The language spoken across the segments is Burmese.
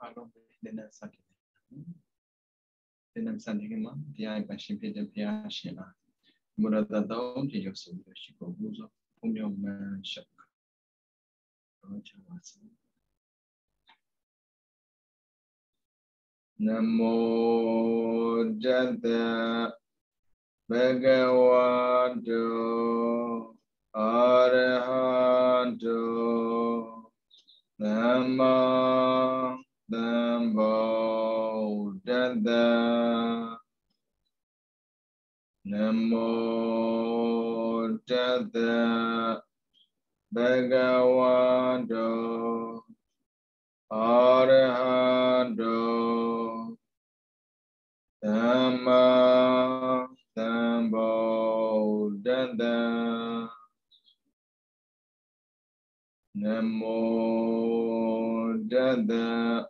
အားလုံးပဲနည်းနည်းစတင်တယ်နည်းနည်းစ တင်မှာတရားပရှင်ဖြစ်တဲ့ဘုရားရှင်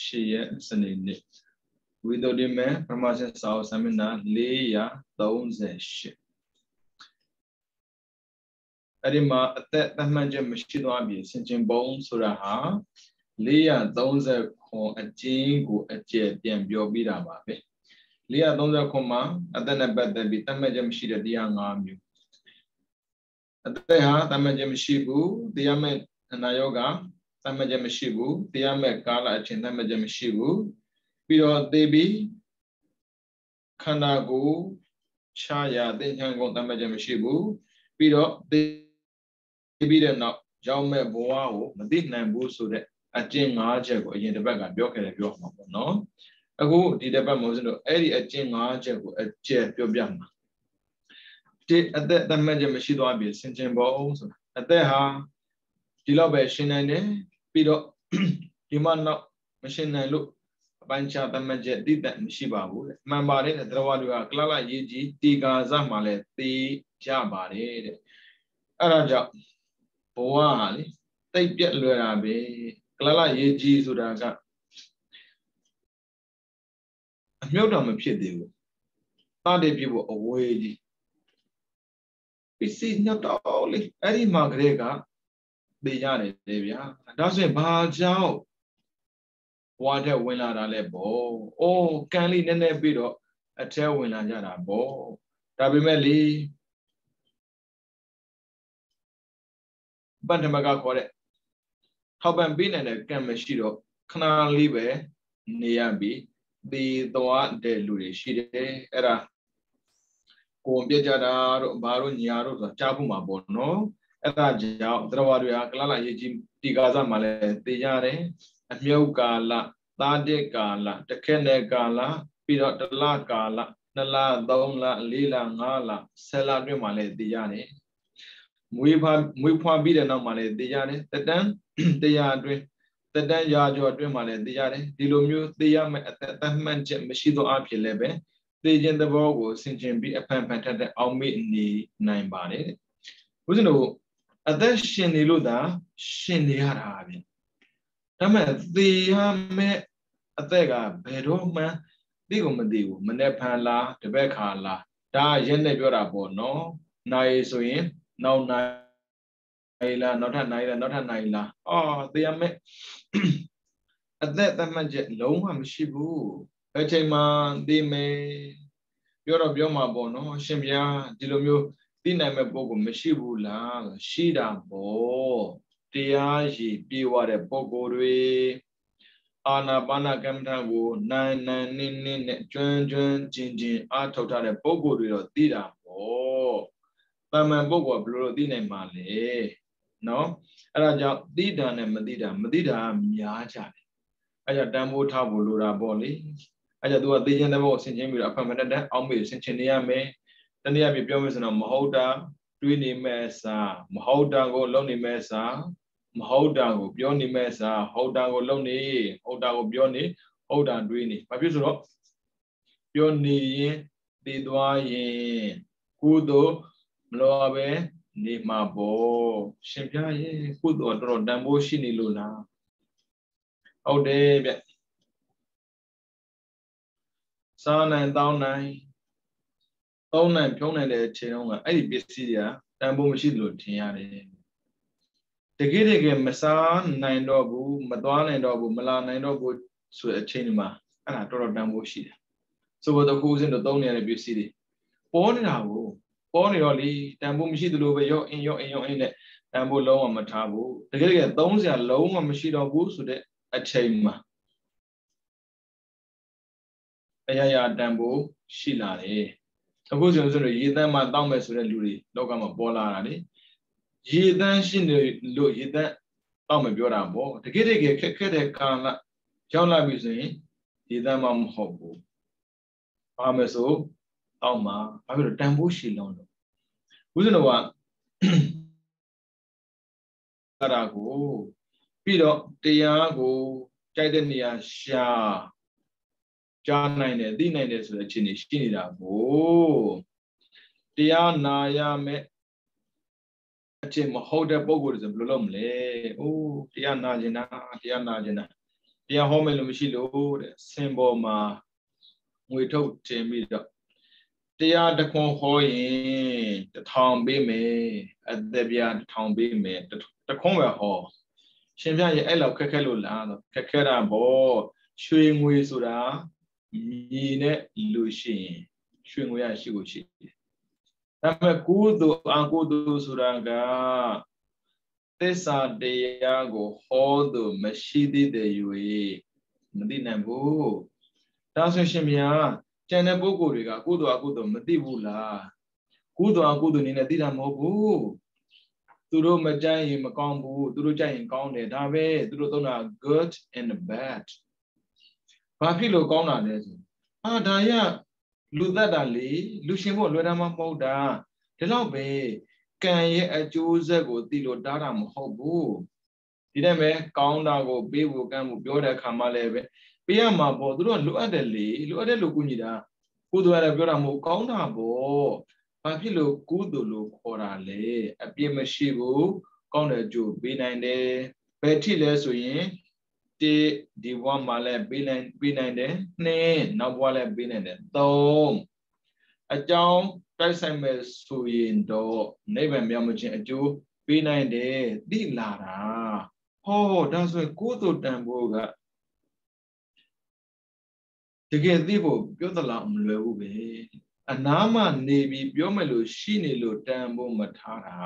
ရှေ့ရက်စနေနေ့ဝိသုဒ္ဓိမေပရမရှင်စာအုပ်ဆမနာ438အဲ့ဒီမှာအသက်သတ်မှတ်ချက်မရှိသွားပြီဆင်ခြင်ပုံဆိုတာဟာ430ခွန်အကျဉ်းကိုအကျယ်ပြန်ပြောပြတာပါပဲ430ခွန်မှာအသက်နဲ့ပတ်သက်ပြီးသတ်မှတ်ချက်မရှိတဲ့တရား5မျိုးအသက်ဟာတမန်ခြင်းမရှိဘူးတရားမဲ့အနာယောဂ တမန်ခြင်းမရှိဘူးတရားမဲ့ကာလအချိန်တမန်ခြင်းမရှိဘူးပြီးတော့သေပြီးခန္ဓာကိုယ်ခြားရသင်္ချံကုန်တမန်ခြင်းမရှိဘူးပြီးတော့သေပြီးတဲ့နောက်ရောက်မဲ့ဘဝကိုမသိနိုင်ဘူးဆိုတဲ့အကျင့်၅ချက်ကိုအရင်တစ်ပတ်ကပြောခဲ့တယ်ပြောမှာပေါ့နော်အခုဒီတစ်ပတ်မို့စလို့အဲ့ဒီအကျင့်၅ချက်ကိုအကျယ်ပြောပြမှာဒီအသက်သတ်မှတ်ချက်မရှိသွားပြီဆင်ခြင်ဖို့ဆိုတာအသက်ဟာဒီလောက်ပဲရှင်းနိုင်တယ် ပြီးတော့ဒီမှနောက်မရှင်းနိုင်လို့အပိုင်းခြားသတ်မှတ်ချက်တိတက်မရှိပါဘူးတဲ့မှန်ပါတယ်တဲ့တရားတွေကကလလရေးကြီးတီကာဇမှာလည်းသိကြပါတယ်တဲ့အဲ့ဒါကြောင့်ဘဝဟာလေတိတ်ပြက်လွယ်တာပဲကလလရေးကြီးဆိုတာကအမြုပ်တော်မဖြစ်သေးဘူးတာတည်ပြဖို့အဝေးကြီးပစ္စည်းညတ်တော်လေအဲ့ဒီမှာကလေးက သိရတယ်လေဗျာဒါဆိုရင်ဘာကြောင့်ဘဝတဲ့ဝင်လာတာလဲပေါ့အိုးကံလေးနည်းနည်းပြီးတော့အထဲဝင်လာကြတာပေါ့ဒါပေမဲ့လေဗတ္တမကခေါ်တဲ့ထောက်ပံ့ပေးနိုင်တဲ့ကံမရှိတော့ခဏလေးပဲနေရပြီသေသွားတဲ့လူတွေရှိတယ်အဲ့ဒါကိုပြကြတာတို့ဘာတို့ညာတို့ဆိုတာကြားဖို့မှာပေါ့နော် အဲ့ဒါကြောင့်သရဝတွေဟာကလလရေးကြီးတီကာစမှာလည်းသိရတယ်အမြုပ်ကာလသာတိကာလတခက်နဲ့ကာလပြီးတော့တလကာလ2လ3လ4လ5လ10လအတွင်းမှာလည်းသိရတယ်မွေးဖွားမွေးဖွားပြီးတဲ့နောက်မှာလည်းသိရတယ်တတန်းတရားအတွင်းတတန်းရာကျော်အတွင်းမှာလည်းသိရတယ်ဒီလိုမျိုးသိရမယ့်အသက်အမှန်ချက်မရှိသောအဖြစ်လည်းပဲသိခြင်းသဘောကိုဆင်ခြင်ပြီးအဖန်ဖန်ထက်တဲ့အောင်မေ့နေနိုင်ပါတယ်တဲ့ဘုရားတို့ အသက်ရှင်နေလို့သာရှင်နေရတာဗျဒါမဲ့သေရမယ့်အသက်ကဘယ်တော့မှသိကုန်မသိဘူးမနေ့ဖန်လားတပည့်ခါလားဒါရက်နဲ့ပြောတာပေါ့နော်နိုင်ဆိုရင်နောက်နိုင်လားနောက်ထပ်နိုင်လားနောက်ထပ်နိုင်လားအော်သေရမယ့်အသက်သတ်မှတ်ချက်လုံးဝမရှိဘူးဘယ်ချိန်မှသိမယ်ပြောတော့ပြောမှာပေါ့နော်အရှင်ဘုရားဒီလိုမျိုး သိနိုင်မဲ့ပုံကိုမရှိဘူးလားရှိတာပေါ့တရားရည်ပြေဝတဲ့ပုံကိုယ်တွေအာနာပါနာကမ္မထကိုနိုင်နိုင်နင်းနင်းနဲ့ကျွမ်းကျွမ်းကျင်ကျင်အားထုတ်ထားတဲ့ပုံကိုယ်တွေတော့သိတာပေါ့တာမန်ပုံကိုယ်ဘယ်လိုသိနိုင်မှာလဲနော်အဲ့ဒါကြောင့်သိတာနဲ့မသိတာမသိတာများကြတယ်အဲ့ကြောင့်တန်ဖိုးထားဖို့လိုတာပေါ့လေအဲ့ကြောင့်သူကသိခြင်းတဲ့ဘုတ်ဆင်ခြင်းပြီးတော့အဖန်ဖန်တက်အောင်းမေဆင်ခြင်းနေရမယ် တနည်းအားဖြင့်ပြောမယ်ဆိုတော့မဟုတ်တာတွေးနေမဲ့စာမဟုတ်တာကိုလုပ်နေမဲ့စာမမဟုတ်တာကိုပြောနေမဲ့စာဟုတ်တာကိုလုပ်နေဟုတ်တာကိုပြောနေဟုတ်တာတွေးနေဘာဖြစ်ဆိုတော့ပြောနေရင်တည်သွားရင်ကုသိုလ်မလိုပဲနေမှာပေါ့ရှင်ပြရဲ့ကုသိုလ်တော်တော်တန်ဖိုးရှိနေလို့လားဟုတ်တယ်ဗျစားနိုင်တောင်းနိုင် သုံးနိုင်ဖြုံးနိုင်တဲ့အချိန်တုန်းကအဲ့ဒီပစ္စည်းတွေကတန်ဖိုးမရှိလို့ထင်ရတယ်တကယ်တကယ်မစားနိုင်တော့ဘူးမသွားနိုင်တော့ဘူးမလာနိုင်တော့ဘူးဆိုတဲ့အချိန်ဒီမှာအဲ့ဒါတော်တော်တန်ဖိုးရှိတယ်ဆိုတော့ကိုယ်စင်တော့သုံးနေရတဲ့ပစ္စည်းတွေပေါ်နေတာကိုပေါ်နေတော့လေတန်ဖိုးမရှိသလိုပဲရော့အင်းရော့အင်းရော့အင်းနဲ့တန်ဖိုးလုံးဝမထားဘူးတကယ်တကယ်သုံးစရာလုံးဝမရှိတော့ဘူးဆိုတဲ့အချိန်မှာအရာရာတန်ဖိုးရှိလာတယ် အခုဆိုရင်ရေတန်းမှာတောက်မယ်ဆိုတဲ့လူတွေလောကမှာပေါ်လာတာလေရေတန်းရှိနေလို့ရေတန်းတောက်မယ်ပြောတာပေါ့တကယ်တကယ်ခက်ခဲတဲ့ကာလရောက်လာပြီဆိုရင်ရေတန်းမှမဟုတ်ဘူးဘာမယ်ဆိုတောက်မှာဘာဖြစ်လို့တန်ဖိုးရှိလုံးလို့ဦးဇင်းတော်ကအဲ့ဒါကိုပြီးတော့တရားကိုကြိုက်တဲ့နေရာရှာ ကြားနိုင်တယ်သိနိုင်တယ်ဆိုတဲ့အခြေအနေရှိနေတာကိုတရားနာရမယ်အချင်းမဟုတ်တဲ့ပုံကိုယ်တွေဆိုဘယ်လိုလုပ်မလဲ။အိုးတရားနာကျင်တာတရားနာကျင်တာတရားဟောမယ်လို့မရှိလို့တဲ့စင်ပေါ်မှာငွေထုတ်တင်ပြီးတော့တရားတခွန်ဟောရင်တထောင်ပေးမယ်အသက်ပြတထောင်ပေးမယ်တခွန်ပဲဟောရှင်ပြရဲ့အဲ့လောက်ခက်ခဲလို့လားခက်ခဲတာပေါ့ရွှေငွေဆိုတာ မြေနဲ့လူရှိရင်ရွှေငွေရရှိကိုရှိတယ်ဒါပေမဲ့ကုသိုလ်အကုသိုလ်ဆိုတာကသစ္စာတရားကိုဟောသူမရှိသေးတဲ့၍မသိနိုင်ဘူးဒါဆိုရှင်မြတ်ကျန်တဲ့ပုဂ္ဂိုလ်တွေကကုသိုလ်အကုသိုလ်မသိဘူးလားကုသိုလ်အကုသိုလ်နေနဲ့သိတာမဟုတ်ဘူးသူတို့မကြိုက်ရင်မကောင်းဘူးသူတို့ကြိုက်ရင်ကောင်းတယ်ဒါပဲသူတို့သုံးတာ good and bad ဘာဖြစ်လို့ကောင်းတာလဲဆိုအာဒါရလူသက်တာလေလူရှင်ဖို့လွယ်တာမှမဟုတ်တာဒီလောက်ပဲကံရဲ့အကျိုးဆက်ကိုသိလို့တားတာမဟုတ်ဘူးဒီတိုင်းပဲကောင်းတာကိုပေးဖို့ကံဖို့ပြောတဲ့အခါမှလည်းပဲပေးရမှာပေါ့သူတို့ကလိုအပ်တယ်လေလိုအပ်တယ်လို့ကုညီတာကုသိုလ်ရတယ်ပြောတာမဟုတ်ကောင်းတာပေါ့ဘာဖြစ်လို့ကုသိုလ်လို့ခေါ်တာလဲအပြစ်မရှိဘူးကောင်းတဲ့အကျိုးပေးနိုင်တယ်ဘယ်ထိလဲဆိုရင် တိဒီဘဝမှာလည်းပေးနိုင်ပေးနိုင်တယ်နှစ်နောက်ဘဝလည်းပေးနိုင်တယ်သုံးအကြောင်းတိုက်ဆိုင်မဲ့ဆိုရင်တော့နိဗ္ဗာန်မြောက်မခြင်းအကျိုးပေးနိုင်တယ်သိလာတာဟောဒါဆိုရင်ကိုယ်တို့တန်ဖို့ကတကယ်သိဖို့ပြောသလားမလွယ်ဘူးပဲအနားမှနေပြီးပြောမယ်လို့ရှိနေလို့တန်ဖို့မထားတာ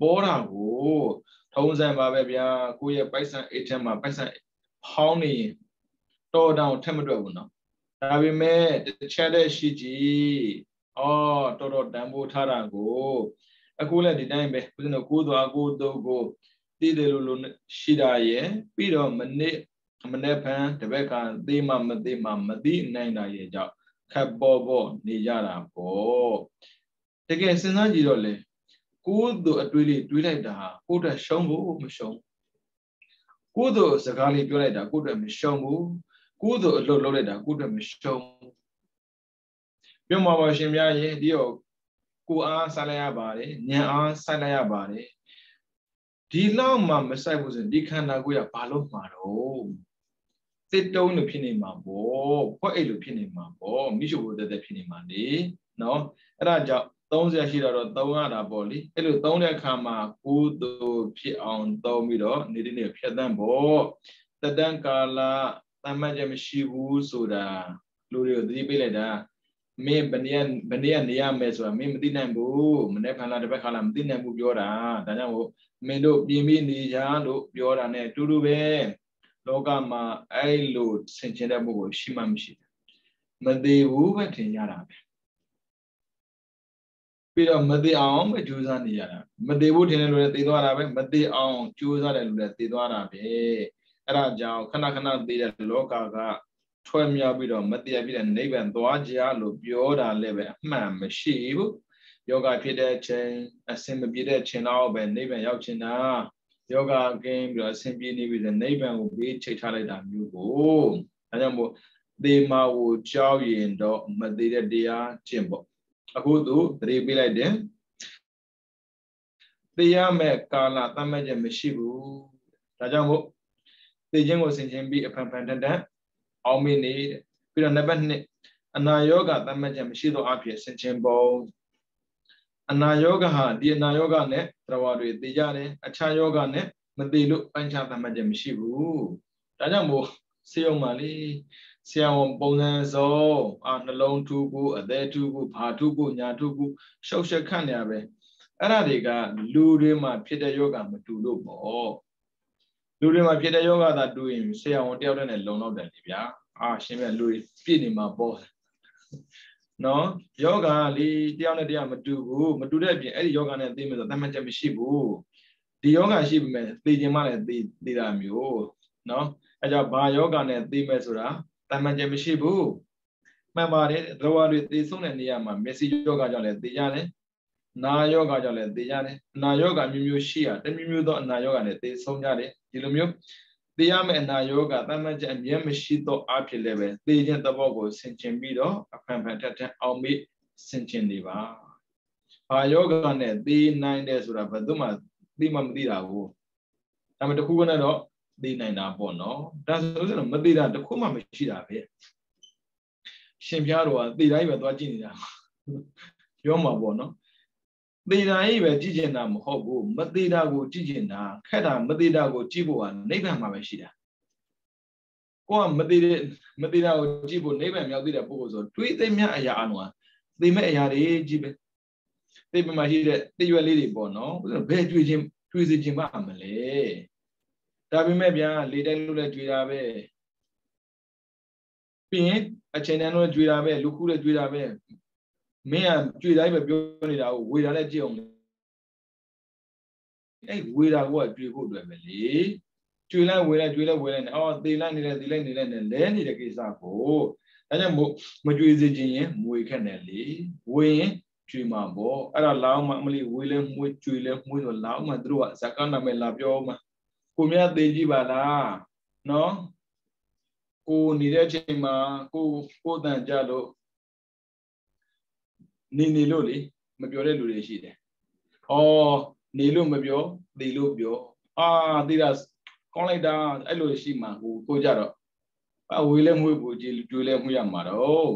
ပေါ်တာကို ထုံးစံပါပဲဗျာကိုယ့်ရဲ့ပိုက်ဆံအိတ်ထဲမှာပိုက်ဆံဟောင်းနေရင်တော်တောင်ထက်မတွက်ဘူးနော်ဒါပေမဲ့တစ်ချက်တည်းရှိကြည်အော်တော်တော်တန်ဖိုးထားတာကိုအခုလည်းဒီတိုင်းပဲဦးဇင်းတို့ကိုးသွားကိုးတော့ကိုတည်တယ်လို့လို့ရှိတာရဲ့ပြီးတော့မနစ်မနေ့ဖန်တပည့်ကသိမှမသိမှမသိနိုင်တာရဲ့ကြောင့်ခက်ပေါ်ပေါ်နေကြတာပေါ့တကယ်စဉ်းစားကြည့်တော့လေ ကိုယ်တို့အတွေးလေးတွေးလိုက်တာကိုယ့်အတွက်ရှုံးဖို့မရှုံးကိုယ်တို့စကားလေးပြောလိုက်တာကိုယ့်အတွက်မရှုံးဘူးကိုယ်တို့အလုပ်လုပ်လိုက်တာကိုယ့်အတွက်မရှုံးပြောမှာပါရှင်များရေဒီတော့ကိုအားဆက်လိုက်ရပါတယ်ဉာဏ်အားဆက်လိုက်ရပါတယ်ဒီလောက်မှမဆိုင်ဘူးဆိုရင်ဒီခန္ဓာကိုယ်ကဘာလို့မှာတော့စစ်တုံးလို့ဖြစ်နေမှာပေါ့ဖွက်အိတ်လို့ဖြစ်နေမှာပေါ့မိရှုဘုဒ္ဓတဲ့ဖြစ်နေမှာလေနော်အဲ့ဒါကြောင့် 30ရှိတော့သုံးရတာပေါ့လေအဲ့လိုသုံးတဲ့အခါမှာကုသိုလ်ဖြစ်အောင်သုံးပြီးတော့နေ့နေ့ဖြတ်သန်းဖို့တတန်ကာလတမတ်ချက်မရှိဘူးဆိုတာလူတွေကိုသတိပေးလိုက်တာမင်းဘယ်နေရဘယ်နေရနေရမယ်ဆိုတာမင်းမသိနိုင်ဘူးမနေ့ဖန်လာတစ်ပတ်ခါလာမသိနိုင်ဘူးပြောတာဒါကြောင့်မင်းတို့ပြင်ပြီးနေကြလို့ပြောတာ ਨੇ တူတူပဲလောကမှာအဲ့လိုဆင်ခြင်တဲ့ပုဂ္ဂိုလ်ရှိမှမရှိမသေးဘူးပဲထင်ကြတာပဲ ပြီးတော့မသိအောင်ပဲကြိုးစားနေရတာမသိဘူးထင်တဲ့လူတွေသိသွားတာပဲမသိအောင်ကြိုးစားတဲ့လူတွေသိသွားတာပဲအဲ့ဒါကြောင့်ခဏခဏသိတဲ့လောကကထွဲမြောက်ပြီးတော့မသိရပြီးတဲ့နိဗ္ဗာန်သွားကြလို့ပြောတာလည်းပဲအမှန်မရှိဘူးယောဂဖြစ်တဲ့အချိန်အစင်မပြေတဲ့အချိန်တော့ပဲနိဗ္ဗာန်ရောက်ချင်တာယောဂကင်းပြီးတော့အစင်ပြေနေပြီဆိုနိဗ္ဗာန်ကိုဘေးချိတ်ထားလိုက်တာမျိုးကိုဒါကြောင့်မို့သေမာကိုကြောက်ရင်တော့မသေးတဲ့တရားကျင့်ပေါ့ အခုသူသတိပေးလိုက်တယ်သေရမဲ့ကာလတတ်မှတ်ချက်မရှိဘူးဒါကြောင့်မို့သေခြင်းကိုဆင်ခြင်ပြီးအဖန်ဖန်တန်တန်အောင်မင်းနေပြီးတော့နံပါတ်2အနာယောဂတတ်မှတ်ချက်မရှိသောအဖြစ်ဆင်ခြင်ပုံအနာယောဂဟာဒီအနာယောဂနဲ့သရဝတွေသိကြတယ်အခြားယောဂနဲ့မသိလို့ပိုင်းခြားတတ်မှတ်ချက်မရှိဘူးဒါကြောင့်မို့စေယုံပါလေ ဆရာဝန်ပုံစံစုံအာနှလုံးထူးကိုအသေးထူးကိုဘာထူးကိုညာထူးကိုရှောက်ရှက်ခန့်နေရပဲအဲ့ဒါတွေကလူတွေမှာဖြစ်တဲ့ယောဂမတူလို့ပေါ့လူတွေမှာဖြစ်တဲ့ယောဂသာတူရင်ဆရာဝန်တယောက်တည်းနဲ့လုံလောက်တယ်လေဗျာအာရှင်မြတ်လူတွေပြည့်နေမှာပေါ့နော်ယောဂလေတယောက်နဲ့တယောက်မတူဘူးမတူတဲ့အပြင်အဲ့ဒီယောဂနဲ့သိမယ်ဆိုတတ်မှတ်ချက်မရှိဘူးဒီယောဂရှိပေမဲ့သိခြင်းမှလည်းသိသိတာမျိုးနော်အဲကြောင့်ဘာယောဂနဲ့သိမယ်ဆိုတာ တတ်မှတ်ချက်မရှိဘူးမှန်ပါတယ်သရဝတွေသိဆုံးတဲ့နေရာမှာမျက်စိယောဂကြောင့်လည်းသိရတယ်နာယောဂကြောင့်လည်းသိရတယ်နာယောဂမျိုးမျိုးရှိရတမျိုးမျိုးသောအနာယောဂနဲ့သိဆုံးကြတယ်ဒီလိုမျိုးသိရမယ့်အနာယောဂတမန်ချက်အမြဲမရှိသောအဖြစ်လည်းပဲသိခြင်းသဘောကိုဆင်ခြင်ပြီးတော့အဖန်ဖန်ထက်ထက်အောင်မိဆင်ခြင်နေပါဘာယောဂနဲ့သိနိုင်တယ်ဆိုတာဘယ်သူမှသိမှမသိတာဘူးဒါပေမဲ့တခုကနဲ့တော့ သိနိုင်တာပေါ့နော်ဒါဆိုရင်မသိတာတခုမှမရှိတာပဲရှင်ပြားတော်ကသိတိုင်းပဲသွားကြည့်နေတာပြောမှာပေါ့နော်သေတာကြီးပဲကြည့်ကျင်တာမဟုတ်ဘူးမသေးတာကိုကြည့်ကျင်တာခက်တာမသေးတာကိုကြည့်ဖို့ကနိဗ္ဗာန်မှာပဲရှိတာကိုကမသေးတဲ့မသေးတာကိုကြည့်ဖို့နိဗ္ဗာန်မြောက်သေးတဲ့ပုဂ္ဂိုလ်ဆိုတွေးသိမြအရာအလုံးသိမဲ့အရာတွေကြည့်ပဲသိပမာရှိတဲ့သိရွယ်လေးတွေပေါ့နော်ဘယ်ကြွေချင်းကြွေစီခြင်းပါမလဲ ဒါပေမဲ့ဗျာလေတိုင်းလို့လည်းကြွေတာပဲပြီးရင်အချိန်တန်းလို့ကြွေတာပဲလူခုလည်းကြွေတာပဲမင်းကကြွေတိုင်းပဲပြောနေတာကိုဝေတာလည်းကြည့်အောင်အဲ့ဝေတာကကြွေဖို့အတွက်ပဲလေကြွေလိုက်ဝေလိုက်ကြွေလိုက်ဝေလိုက်အော်သေလိုက်နေလိုက်သေလိုက်နေလိုက်နဲ့လဲနေတဲ့ကိစ္စကိုဒါကြောင့်မကြွေစေခြင်းရင်မွေခက်နေလေဝေရင်ကြွေမှာပေါ့အဲ့ဒါလောင်းမမလေးဝေလဲမွေကြွေလဲမွေတော့လောင်းမှသူတို့ကဇကနာမဲ့လာပြောမှ ကိုမြတ်သေးကြည့်ပါလားနော်ကိုနေတဲ့ချိန်မှာကိုကိုတန်ကြလို့နေနေလို့လေမပြောတဲ့လူတွေရှိတယ်။အော်နေလို့မပြောသေလို့ပြောအာသေတာကောင်းလိုက်တာအဲ့လိုရှိမှကိုကိုကြတော့အဝေးလဲမွေးဖို့ကြည်တွေးလဲမွေးရမှာတော့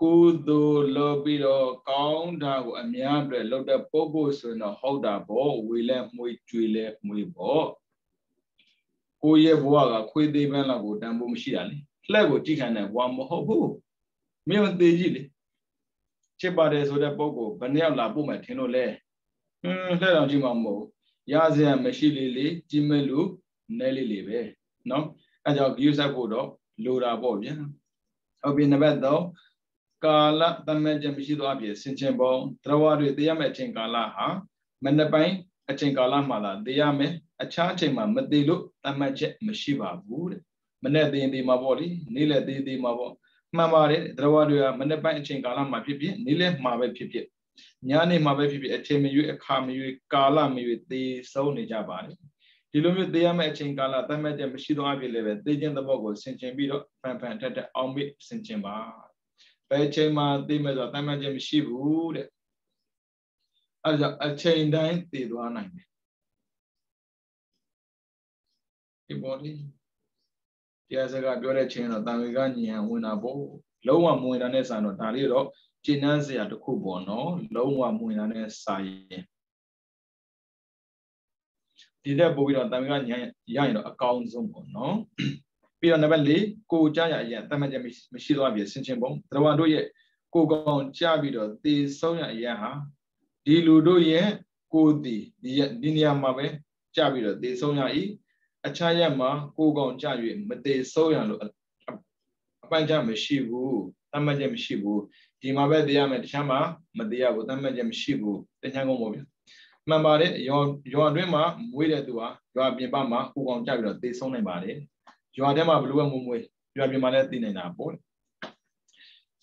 ကိုသို့လောပြီးတော့ကောင်းတာကိုအများအတွက်လောက်တဲ့ပုဂ္ဂိုလ်ဆိုရင်တော့ဟုတ်တာပေါ့ဝေးလဲမွေးကျွေးလဲမွေးပေါ့ ကိုရဲ့ဘဝကခွေးသေးပန်းလောက်ကိုတန်ဖို့မရှိတာလေလှက်ကိုကြည့်ခံတဲ့ဘဝမဟုတ်ဘူးမင်းသေးကြည့်လေချစ်ပါတယ်ဆိုတဲ့ပုံကိုဘယ်နှယောက်လာပို့မယ်ထင်လို့လဲဟွန်းလှဲ့တော်ကြည့်မှာမဟုတ်ရစရာမရှိလေလေကြီးမဲ့လို့နဲလေးလေးပဲเนาะအဲကြောင့် view ဆက်ဖို့တော့လိုတာပေါ့ဗျာဟုတ်ပြီနံပါတ်3ကာလတမန်ချက်မရှိသောအဖြစ်ဆင်ခြင်ပုံတရဝတွေသိရမယ့်အချိန်ကာလဟာမနေ့ပိုင်း အချိန်ကာလမှာသာသိရမယ်အခြားအချိန်မှာမသိလို့တမန်ချက်မရှိပါဘူးတဲ့မနေ့သိရင်သိမှာပေါ့လေနေ့လည်းသိသိမှာပေါ့မှန်ပါတယ်သရဝတွေကမနေ့ပိုင်းအချိန်ကာလမှာဖြစ်ဖြစ်နေ့လည်းမှာပဲဖြစ်ဖြစ်ညနေမှာပဲဖြစ်ဖြစ်အချိန်မရွေးအခါမရွေးကာလမရွေးသေဆုံးနေကြပါတယ်ဒီလိုမျိုးသေရမယ့်အချိန်ကာလသတ်မှတ်ချက်မရှိသောအဖြစ်လည်းပဲသေခြင်းသဘောကိုဆင်ခြင်ပြီးတော့ဖန်ဖန်ထက်ထက်အောင်မိဆင်ခြင်ပါဘယ်ချိန်မှာသေမယ်ဆိုတော့သတ်မှတ်ချက်မရှိဘူးတဲ့ အဲဒါကြောင့်အချိန်တိုင်းသေသွားနိုင်တယ်ဒီပေါ်လေးတရားစကားပြောတဲ့ချိန်တော့တန်ဝေကဉာဏ်ဝင်တာပေါ့လုံးဝမဝင်တာနဲ့စာတော့ဒါလေးတော့ကျင့်နှံစရာတစ်ခုပေါ့နော်လုံးဝမဝင်တာနဲ့စာရင်ဒီတဲ့ပို့ပြီးတော့တန်ဝေကဉာဏ်ရရင်တော့အကောင်းဆုံးပေါ့နော်ပြီးတော့နံပါတ်၄ကိုကြားရအရင်တတ်မှတ်ချက်မရှိတော့ပြဆင်ချင်းပုံတရဝတို့ရဲ့ကိုကောင်ကြားပြီးတော့သေဆုံးရအရင်ဟာ ဒီလူတို့ရဲ့ကိုတည်ဒီဒီနေရာမှာပဲကြားပြီးတော့သေဆုံးရ၏အခြားရက်မှာကိုကောင်ကြ၍မသေးဆုံးရလို့အပိုင်ကြမရှိဘူးတတ်မှတ်ချက်မရှိဘူးဒီမှာပဲတရားမယ်တခြားမှာမတရားဘူးတတ်မှတ်ချက်မရှိဘူးတခြားကုန်ပေါ့ဗျမှန်ပါတယ်ရွာရွာအတွင်းမှာမွေးတဲ့သူဟာရွာပြင်ပမှာကိုကောင်ကြပြီးတော့သေဆုံးနိုင်ပါတယ်ရွာထဲမှာဘလို့ကမွေးမွေးရွာပြင်မှာလည်းသိနေတာပေါ့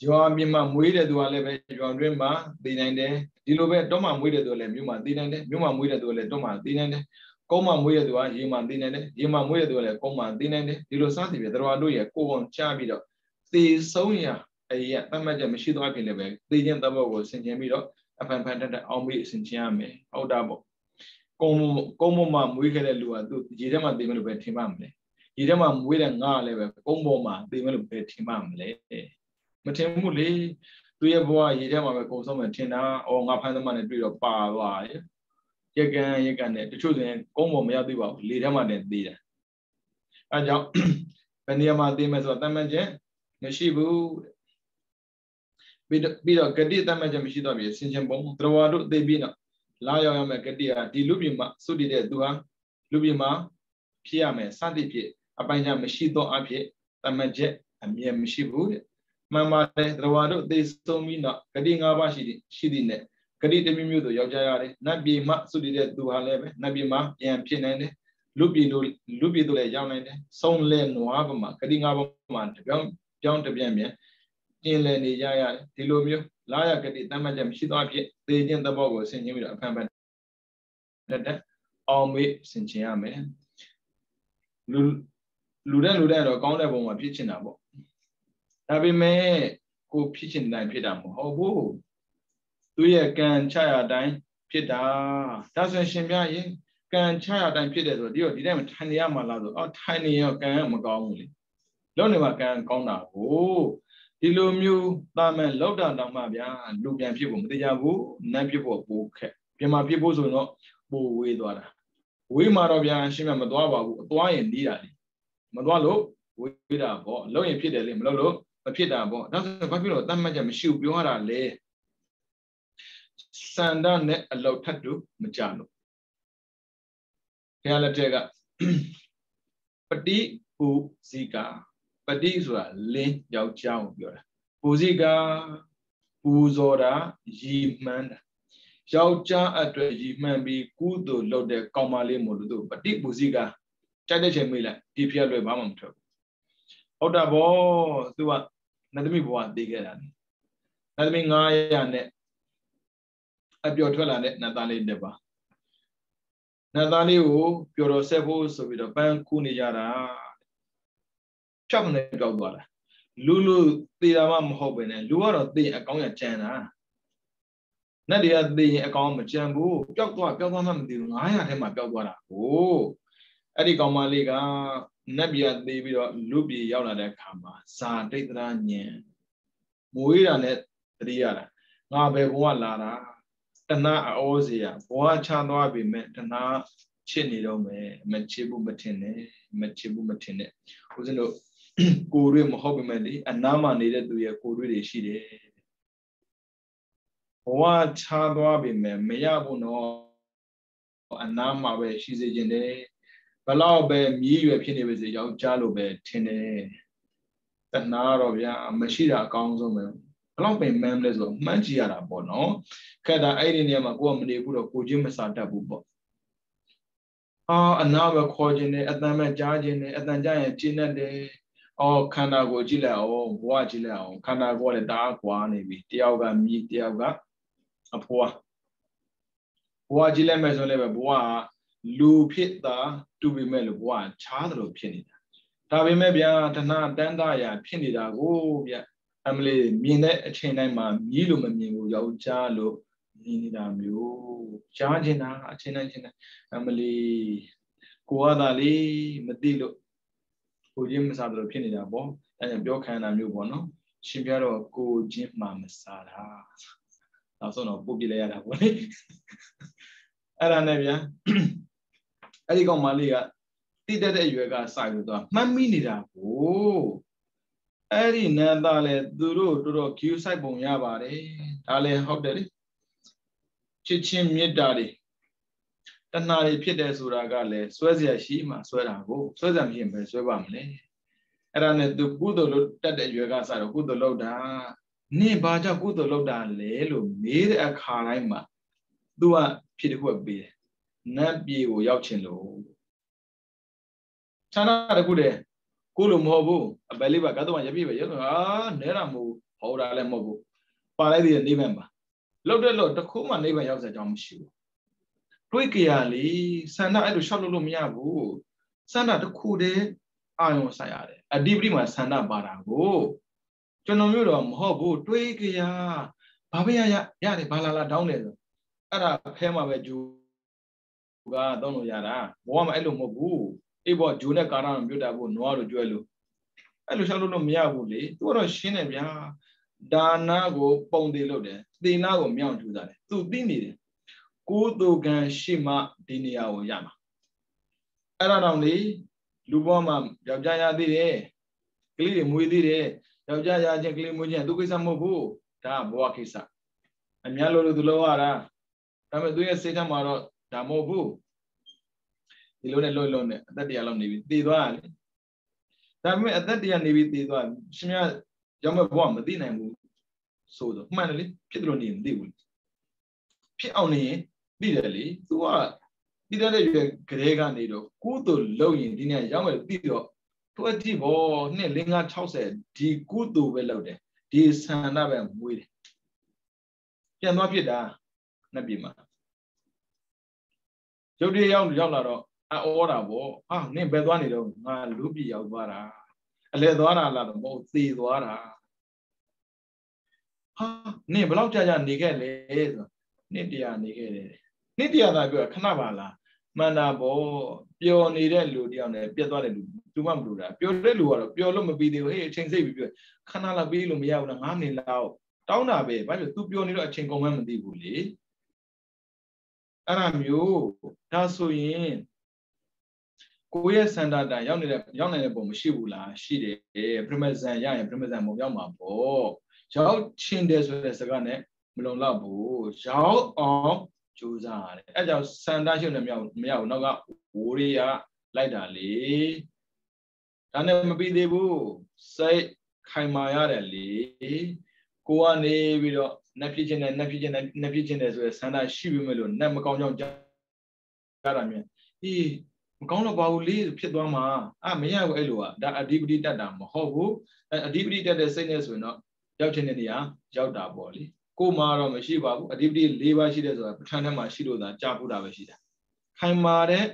ရွာပြင်မှာမွေးတဲ့သူကလည်းပဲရွာတွင်းမှာသိနိုင်တယ်ဒီလိုပဲတောမှာမွေးတဲ့သူကလည်းမြို့မှာသိနိုင်တယ်မြို့မှာမွေးတဲ့သူကလည်းတောမှာသိနိုင်တယ်ကုန်းမှာမွေးတဲ့သူကရေမှာသိနိုင်တယ်ရေမှာမွေးတဲ့သူကလည်းကုန်းမှာသိနိုင်တယ်ဒီလိုစသည်ဖြင့်တော်တို့ရဲ့ကိုယ်ပုံချပြီးတော့သေဆုံးရာအရာတတ်မှတ်ချက်မရှိတော့ဖြစ်လည်းပဲသိခြင်းသဘောကိုဆင်ခြင်ပြီးတော့အဖန်ဖန်တက်တက်အောင်ပြီးဆင်ခြင်ရမယ်ဟုတ်တာပေါ့ကုန်းကုန်းပေါ်မှာမွေးခဲ့တဲ့လူကသူရေထဲမှာသိမယ်လို့ပဲထင်ပါမလဲရေထဲမှာမွေးတဲ့ငါလည်းပဲကုန်းပေါ်မှာသိမယ်လို့ပဲထင်ပါမလဲ မထင်ဘူးလေသူရဲ့ဘဝရေထဲမှာပဲကုံဆုံးမယ်ထင်တာအော်ငါဖမ်းသမားနဲ့တွေ့တော့ပါသွားရဲ့ရကန်ရကန်နဲ့တချို့ဆိုရင်ကုန်းပေါ်မရောက်သေးပါဘူးလေထဲမှာတင်သေးတယ်အဲကြောင့်ဘယ်နေရာမှာသိမယ်ဆိုတာတတ်မှတ်ချက်မရှိဘူးပြီးတော့ပြီးတော့ဂတိတတ်မှတ်ချက်မရှိတော့ပြီဆင်ခြင်ပုံသရဝါတို့သိပြီးတော့လာရောက်ရမယ်ဂတိဟာဒီလူပြည်မှာသုတိတဲ့သူဟာလူပြည်မှာဖြစ်ရမယ်စသည်ဖြစ်အပိုင်းခြားမရှိသောအဖြစ်တတ်မှတ်ချက်အမြဲမရှိဘူးတဲ့ မှန်ပါတယ်သရဝါတို့သိဆုံးပြီးတော့ဂတိ၅ပါးရှိသည်ရှိသည်နဲ့ဂတိတမျိုးမျိုးတို့ယောက်ျားရတယ်နတ်ပြည်မှာသုတိတဲ့သူဟာလည်းပဲနတ်ပြည်မှာပြန်ဖြစ်နိုင်တယ်လူပြည်တို့လူပြည်တို့လည်းရောက်နိုင်တယ်ဆုံးလဲနွားပမာဂတိ၅ပါးမှာတပြောင်းပြောင်းတပြန်ပြန်ကျင်လည်နေကြရတယ်ဒီလိုမျိုးလာရဂတိတမ်းမှတ်ချက်မရှိတော့ဖြစ်သေခြင်းသဘောကိုဆင်ခြင်ပြီးတော့အဖန်ဖန်တက်တက်အောင်မေ့ဆင်ခြင်ရမယ်လူလူတဲ့လူတဲ့တော့ကောင်းတဲ့ဘုံမှာဖြစ်ချင်တာပေါ့ ဒါပေမဲ့ကိုဖြစ်ချင်တိုင်းဖြစ်တာမဟုတ်ဘူးသူရဲ့ကံချရတိုင်းဖြစ်တာဒါဆိုရင်ရှင်ပြရင်ကံချရတိုင်းဖြစ်တယ်ဆိုတော့ဒီတော့ဒီတိုင်းမှာထိုင်နေရမှာလားဆိုအော်ထိုင်နေရောကံမကောင်းဘူးလေလုံးနေမှာကံကောင်းတာကိုဒီလိုမျိုးတာမန်လောက်တာတောင်မှဗျာလူပြန်ဖြစ်ဖို့မတရားဘူးနတ်ဖြစ်ဖို့ပိုခက်ပြန်มาဖြစ်ဖို့ဆိုတော့ပိုဝေးသွားတာဝေးမှာတော့ဗျာရှင်းမမသွားပါဘူးအသွားရင်ပြီးတာလေမသွားလို့ဝေးတာပေါ့လုံးရင်ဖြစ်တယ်လေမလုံးလို့ မဖြစ်တာပေါ့ဒါဆိုဘာဖြစ်လို့တတ်မှတ်ချက်မရှိဘူးပြောရတာလေစန္ဒနဲ့အလောက်ထပ်တူမကြလို့ဘုရားလက်ထက်ကပတိပုဇိကာပတိဆိုတာလင်းယောက်ျားကိုပြောတာပုဇိကာပူဇော်တာရည်မှန်းတာယောက်ျားအတွက်ရည်မှန်းပြီးကုသိုလ်လုပ်တဲ့ကောင်မလေးမို့လို့သူပတိပုဇိကာကြိုက်တဲ့ချိန်မေးလိုက်ဒီဖျက်လွယ်ဘာမှမထွက်ဘူး ဟုတ်တာဗောသူကနတ်သမီးဘဝသိခဲ့တာနတ်သမီး900နဲ့အပျော်ထွက်လာတဲ့နတ်သားလေးတစ်ပါးနတ်သားလေးကိုပျော်တော်ဆက်ဖို့ဆိုပြီးတော့ပန်းကူးနေကြတာဖြောက်နေပြောက်သွားတာလူလူသေတာမှမဟုတ်ပဲねလူကတော့သေအကောင်းရကြံတာနတ်တွေကသေရင်အကောင်းမကြံဘူးပျောက်သွားပျောက်သွားမှမသိဘူး900ထဲမှာပျောက်သွားတာဟိုအဲ့ဒီကောင်မလေးက နတ်ပြည်သေပြီးတော့လူပြည်ရောက်လာတဲ့အခါမှာဇာတိတ်တရာညင်မွေးတာနဲ့တတိရတာငါဘယ်ဘဝလာတာတဏှာအောစရာဘဝချသွားပြီမဲ့တဏှာချစ်နေတော့မယ်မချစ်ဘူးမထင်နဲ့မချစ်ဘူးမထင်နဲ့ဦးဇင်းတို့ကိုရွေးမဟုတ်ပေမဲ့လေအနားမှာနေတဲ့သူရဲ့ကိုရွေးတွေရှိတယ်ဘဝချသွားပြီမဲ့မရဘူးနော်အနားမှာပဲရှိစေခြင်းတယ် ဘလောက်ပဲမြည်ရွယ်ဖြစ်နေပါစေယောက်ျားလိုပဲထင်တယ်တဏှာတော့ဗျာမရှိတာအကောင်းဆုံးပဲဘလောက်ပင်မှန်းလဲဆိုမှန်းကြည့်ရတာပေါ့နော်ခက်တာအဲ့ဒီနေရာမှာကိုကမနေဘူးတော့ကိုချင်းမစားတတ်ဘူးပေါ့အာအနာပဲခေါ်ခြင်းနဲ့အတန်ပဲကြားခြင်းနဲ့အတန်ကြားရင်ကျင်းတတ်တယ်အော်ခန္ဓာကိုယ်ကြည့်လိုက်အောင်ဘဝကြည့်လိုက်အောင်ခန္ဓာကိုယ်ကလည်းတအားကွာနေပြီတယောက်ကမြည်တယောက်ကအဖွာဘဝကြည့်လိုက်မယ်ဆိုလည်းပဲဘဝက လူဖြစ်တာတူပေမဲ့လို့ဘဝချားတယ်လို့ဖြစ်နေတာဒါပေမဲ့ဗျာတဏှာတန်းတာရာဖြစ်နေတာကိုဗျအမလေးမြင်တဲ့အချိန်တိုင်းမှာမြည်လို့မမြင်ဘူးယောက်ျားလို့မြင်နေတာမျိုးကြားချင်တာအချိန်တိုင်းချင်းတိုင်းအမလေးကိုကသာလေးမသိလို့ကိုချင်းမစားတယ်လို့ဖြစ်နေတာပေါ့အဲကြောင့်ပြောခံတာမျိုးပေါ့နော်ရှင်ပြတော့ကိုချင်းမှမစားတာနောက်ဆုံးတော့ပုတ်ပြလိုက်ရတာပေါ့လေအဲ့ဒါနဲ့ဗျာ အဲ့ဒီကောင်မလေးကတိတက်တဲ့အရွယ်ကစာယူသွားမှတ်မိနေတာကိုအဲ့ဒီနန္တာလဲသူတို့တော်တော် queue site ပုံရပါတယ်ဒါလည်းဟုတ်တယ်လေချစ်ချင်းမေတ္တာတွေတဏှာတွေဖြစ်တယ်ဆိုတာကလည်းစွဲเสียရှိမှစွဲတာကိုစွဲစရာမရှိရင်ပဲစွဲပါမလဲအဲ့ဒါနဲ့သူကုသိုလ်လို့တတ်တဲ့ရွယ်ကစတော့ကုသိုလ်လုပ်တာနင့်ဘာကြောင့်ကုသိုလ်လုပ်တာလဲလို့မေးတဲ့အခါတိုင်းမှာသူကဖြစ်တစ်ခုပေးတယ် နတ်ပြည်ကိုရောက်ချင်လို့ဌာနတခုတည်းကိုလိုမဟုတ်ဘူးအပယ်လေးပါကတော့ရပြည့်ပဲရတော့ဟာနဲတာမဟုတ်ဟဟောတာလည်းမဟုတ်ဘူးပါလိုက်သေးတဲ့နိဗ္ဗာန်ပါလောက်တဲ့လို့တခုမှနိဗ္ဗာန်ရောက်စရာအကြောင်းမရှိဘူးတွေးကြရလေဆန္ဒအဲ့လိုရှောက်လို့လို့မရဘူးဆန္ဒတစ်ခုတည်းအာယုံဆိုင်ရတယ်အဓိပတိမှာဆန္ဒပါတာကိုကျွန်တော်မျိုးတော့မဟုတ်ဘူးတွေးကြရဘာပဲရရရတယ်ဘာလာလာတောင်းတယ်ဆိုအဲ့ဒါဖဲမှာပဲဂျူ ကတော့လို့ရတာဘောကမအဲ့လိုမဟုတ်ဘူးအေးဘောဂျူနဲ့ကာရမပြုတ်တာဘူးနွားလိုကျွဲလို့အဲ့လိုရှောက်လို့လို့မရဘူးလေသူကတော့ရှင်းတယ်ဗျာဒါနာကိုပုံသေးလို့တယ်သေနာကိုမြောင်ထူတာတယ်သူသိနေတယ်ကိုးသူကံရှိမှဒီနေရာကိုရမှာအဲ့ဒါတော့လေလူဘောမှာယောက်ျားရသေးတယ်ကလေးတွေမွေးသေးတယ်ယောက်ျားရချင်းကလေးမွေးချင်းသူကိစ္စမဟုတ်ဘူးဒါဘဝကိစ္စအများလို့လို့သူလောရတာဒါပေမဲ့သူရဲ့စိတ်ထဲမှာတော့ ဒါမဟုတ်ဘူးဒီလိုနဲ့လွတ်လွတ်နဲ့အသက်တရားလောက်နေပြီတည်သွားတယ်ဒါပေမဲ့အသက်တရားနေပြီတည်သွားရှင်မရောက်မဲ့ဘဝမသိနိုင်ဘူးဆိုတော့မှန်တယ်လေဖြစ်တယ်လို့နေမသိဘူးဖြစ်အောင်နေရင်သိတယ်လေသူကသိတဲ့ရွယ်ကလေးကနေတော့ကိုယ်တို့လုံရင်ဒီနေ့ရောက်မဲ့သိတော့တွက်ကြည့်ဘောနှစ်5 60ဒီကုသိုလ်ပဲလုပ်တယ်ဒီဆန္ဒပဲမွေးတယ်ပြန်သွားဖြစ်တာနှစ်ပြည်မှာ ရုပ်တရက်ရောက်ရောက်လာတော့အော်တာဗောဟာနင့်ဘယ်သွားနေတော့ငါလူပြည်ရောက်သွားတာအလဲသွားတာလားတော့မဟုတ်သေသွားတာဟာနင့်ဘယ်လောက်ကြာကြာနေခဲ့လဲဆိုနှစ်တရာနေခဲ့တယ်နှစ်တရာသာပြောခဏပါလားမှန်တာဗောပျော်နေတဲ့လူတယောက်နဲ့ပြတ်သွားတဲ့လူသူမှမလို့တာပျော်တဲ့လူကတော့ပျော်လို့မပြီးသေးဘူးဟေးအချိန်စိတ်ပြီးပြောခဏလောက်ပြီးလို့မရဘူးလား9မိနစ်လောက်တောင်းတာပဲဘာလို့ तू ပျော်နေတော့အချိန်ကုန်မှမသိဘူးလေ အဲ့ဒါမျိုးဒါဆိုရင်ကိုယ့်ရဲ့စန္ဒတာရောက်နေတဲ့ရောက်နိုင်တဲ့ပုံမရှိဘူးလားရှိတယ်ပရမဇန်ရရင်ပရမဇန်ပုံရောက်မှာပေါ့ရောက်ချင်းတယ်ဆိုတဲ့စကားနဲ့မလုံလောက်ဘူးရောက်အောင်ကြိုးစားရတယ်အဲကြောင့်စန္ဒရှုနေမရောက်မရောက်နောက်ကဝိရိယလိုက်တာလေဒါနဲ့မပြီးသေးဘူးစိတ်ခိုင်မာရတယ်လေကိုကနေပြီးတော့ နှက်ဖြစ်ခြင်းနဲ့နှက်ဖြစ်ခြင်းနဲ့နှက်ဖြစ်ခြင်းနဲ့ဆိုရယ်ဆန္ဒရှိပြီမဲ့လို့နှက်မကောင်းကြောင်းကြားတာမြင်အေးမကောင်းတော့ပါဘူးလေဖြစ်သွားမှာအာမရဘူးအဲ့လိုอ่ะဒါအဓိပတိတတ်တာမဟုတ်ဘူးအဓိပတိတတ်တဲ့စိတ်နဲ့ဆိုရင်တော့ရောက်ချင်တဲ့နေရာရောက်တာပေါ့လေကိုမှတော့မရှိပါဘူးအဓိပတိ၄ပါးရှိတယ်ဆိုတာပဋ္ဌာန်းထဲမှာရှိလို့သာကြားဖို့တာပဲရှိတာခိုင်မာတဲ့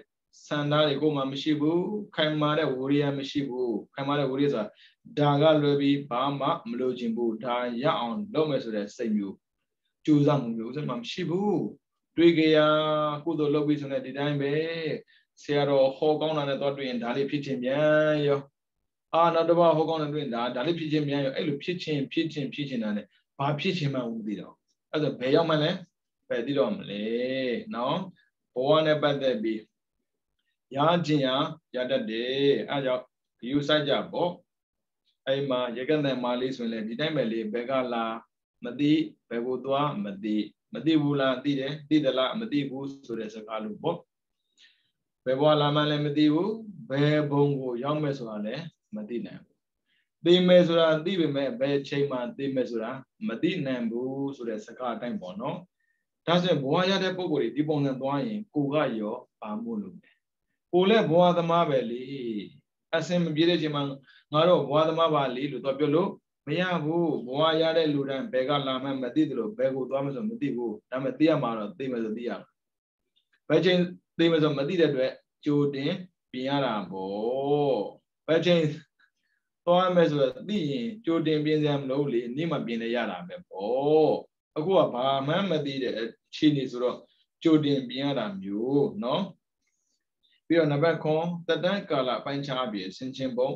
စန္ဒာတွေကိုမှမရှိဘူးခိုင်မာတဲ့ဝိရိယမရှိဘူးခိုင်မာတဲ့ဝိရိယဆိုတာဒါကလွယ်ပြီးဘာမှမလိုချင်ဘူးဒါရအောင်လုပ်မယ်ဆိုတဲ့စိတ်မျိုးကြိုးစားမှုမျိုးဥစ္စာမှမရှိဘူးတွေ့ကြရကုသိုလ်လုပ်ပြီးဆိုတဲ့ဒီတိုင်းပဲဆရာတော်ဟောကောင်းတာနဲ့တော့တွေ့ရင်ဒါလေးဖြစ်ချင်းပြန်ရောအာနောက်တစ်ပါးဟောကောင်းတဲ့တွေ့ရင်ဒါဒါလေးဖြစ်ချင်းပြန်ရောအဲ့လိုဖြစ်ချင်းဖြစ်ချင်းဖြစ်ချင်းတာ ਨੇ ဘာဖြစ်ချင်းမှမသိတော့အဲ့ဒါဘယ်ရောက်မှလဲဘယ်သိတော့မလဲနော်ဘဝနဲ့ပတ်သက်ပြီး ရခြင်းရရတတ်တယ်အဲကြောင့်ယူဆိုင်ကြပေါ့အဲ့မှာရေကတဲ့မာလေးဆိုရင်လည်းဒီတိုင်းပဲလေဘယ်ကလာမသိဘယ်ကိုသွားမသိမသိဘူးလားသိတယ်သိသလားမသိဘူးဆိုတဲ့စကားလို့ပေါ့ဘယ်ဘဝလာမှလည်းမသိဘူးဘယ်ဘုံကိုရောက်မယ်ဆိုတာလည်းမသိနိုင်ဘူးသိမယ်ဆိုတာသိပေမဲ့ဘယ်ချိန်မှသိမယ်ဆိုတာမသိနိုင်ဘူးဆိုတဲ့စကားအတိုင်းပေါ့နော်ဒါဆိုရင်ဘဝရတဲ့ပုံကိုယ်ဒီပုံစံသွားရင်ကိုကရောပါမှုလို့ပဲ ကိုလည်းဘဝသမားပဲလေအစင်မပြေတဲ့ချိန်မှာငါတော့ဘဝသမားပါလေလို့တော့ပြောလို့မရဘူးဘဝရတဲ့လူတိုင်းဘယ်ကလာမှမသိသလိုဘယ်ကိုသွားမှဆိုမသိဘူးဒါပေမဲ့သိရမှာတော့သိမယ်ဆိုသိရမှာဘယ်ချိန်သိမယ်ဆိုမသိတဲ့အတွက်ကြိုတင်ပြင်ရတာပေါ့ဘယ်ချိန်သွားမယ်ဆိုတော့သိရင်ကြိုတင်ပြင်စရာမလိုလေနေ့မှပြင်နေရတာပဲပေါ့အခုကဘာမှမသိတဲ့အခြေအနေဆိုတော့ကြိုတင်ပြင်ရတာမျိုးเนาะ ပြီးတော့နံပါတ်9တတန်းကာလပိုင်းခြားပြီးဆင်ခြင်ပုံ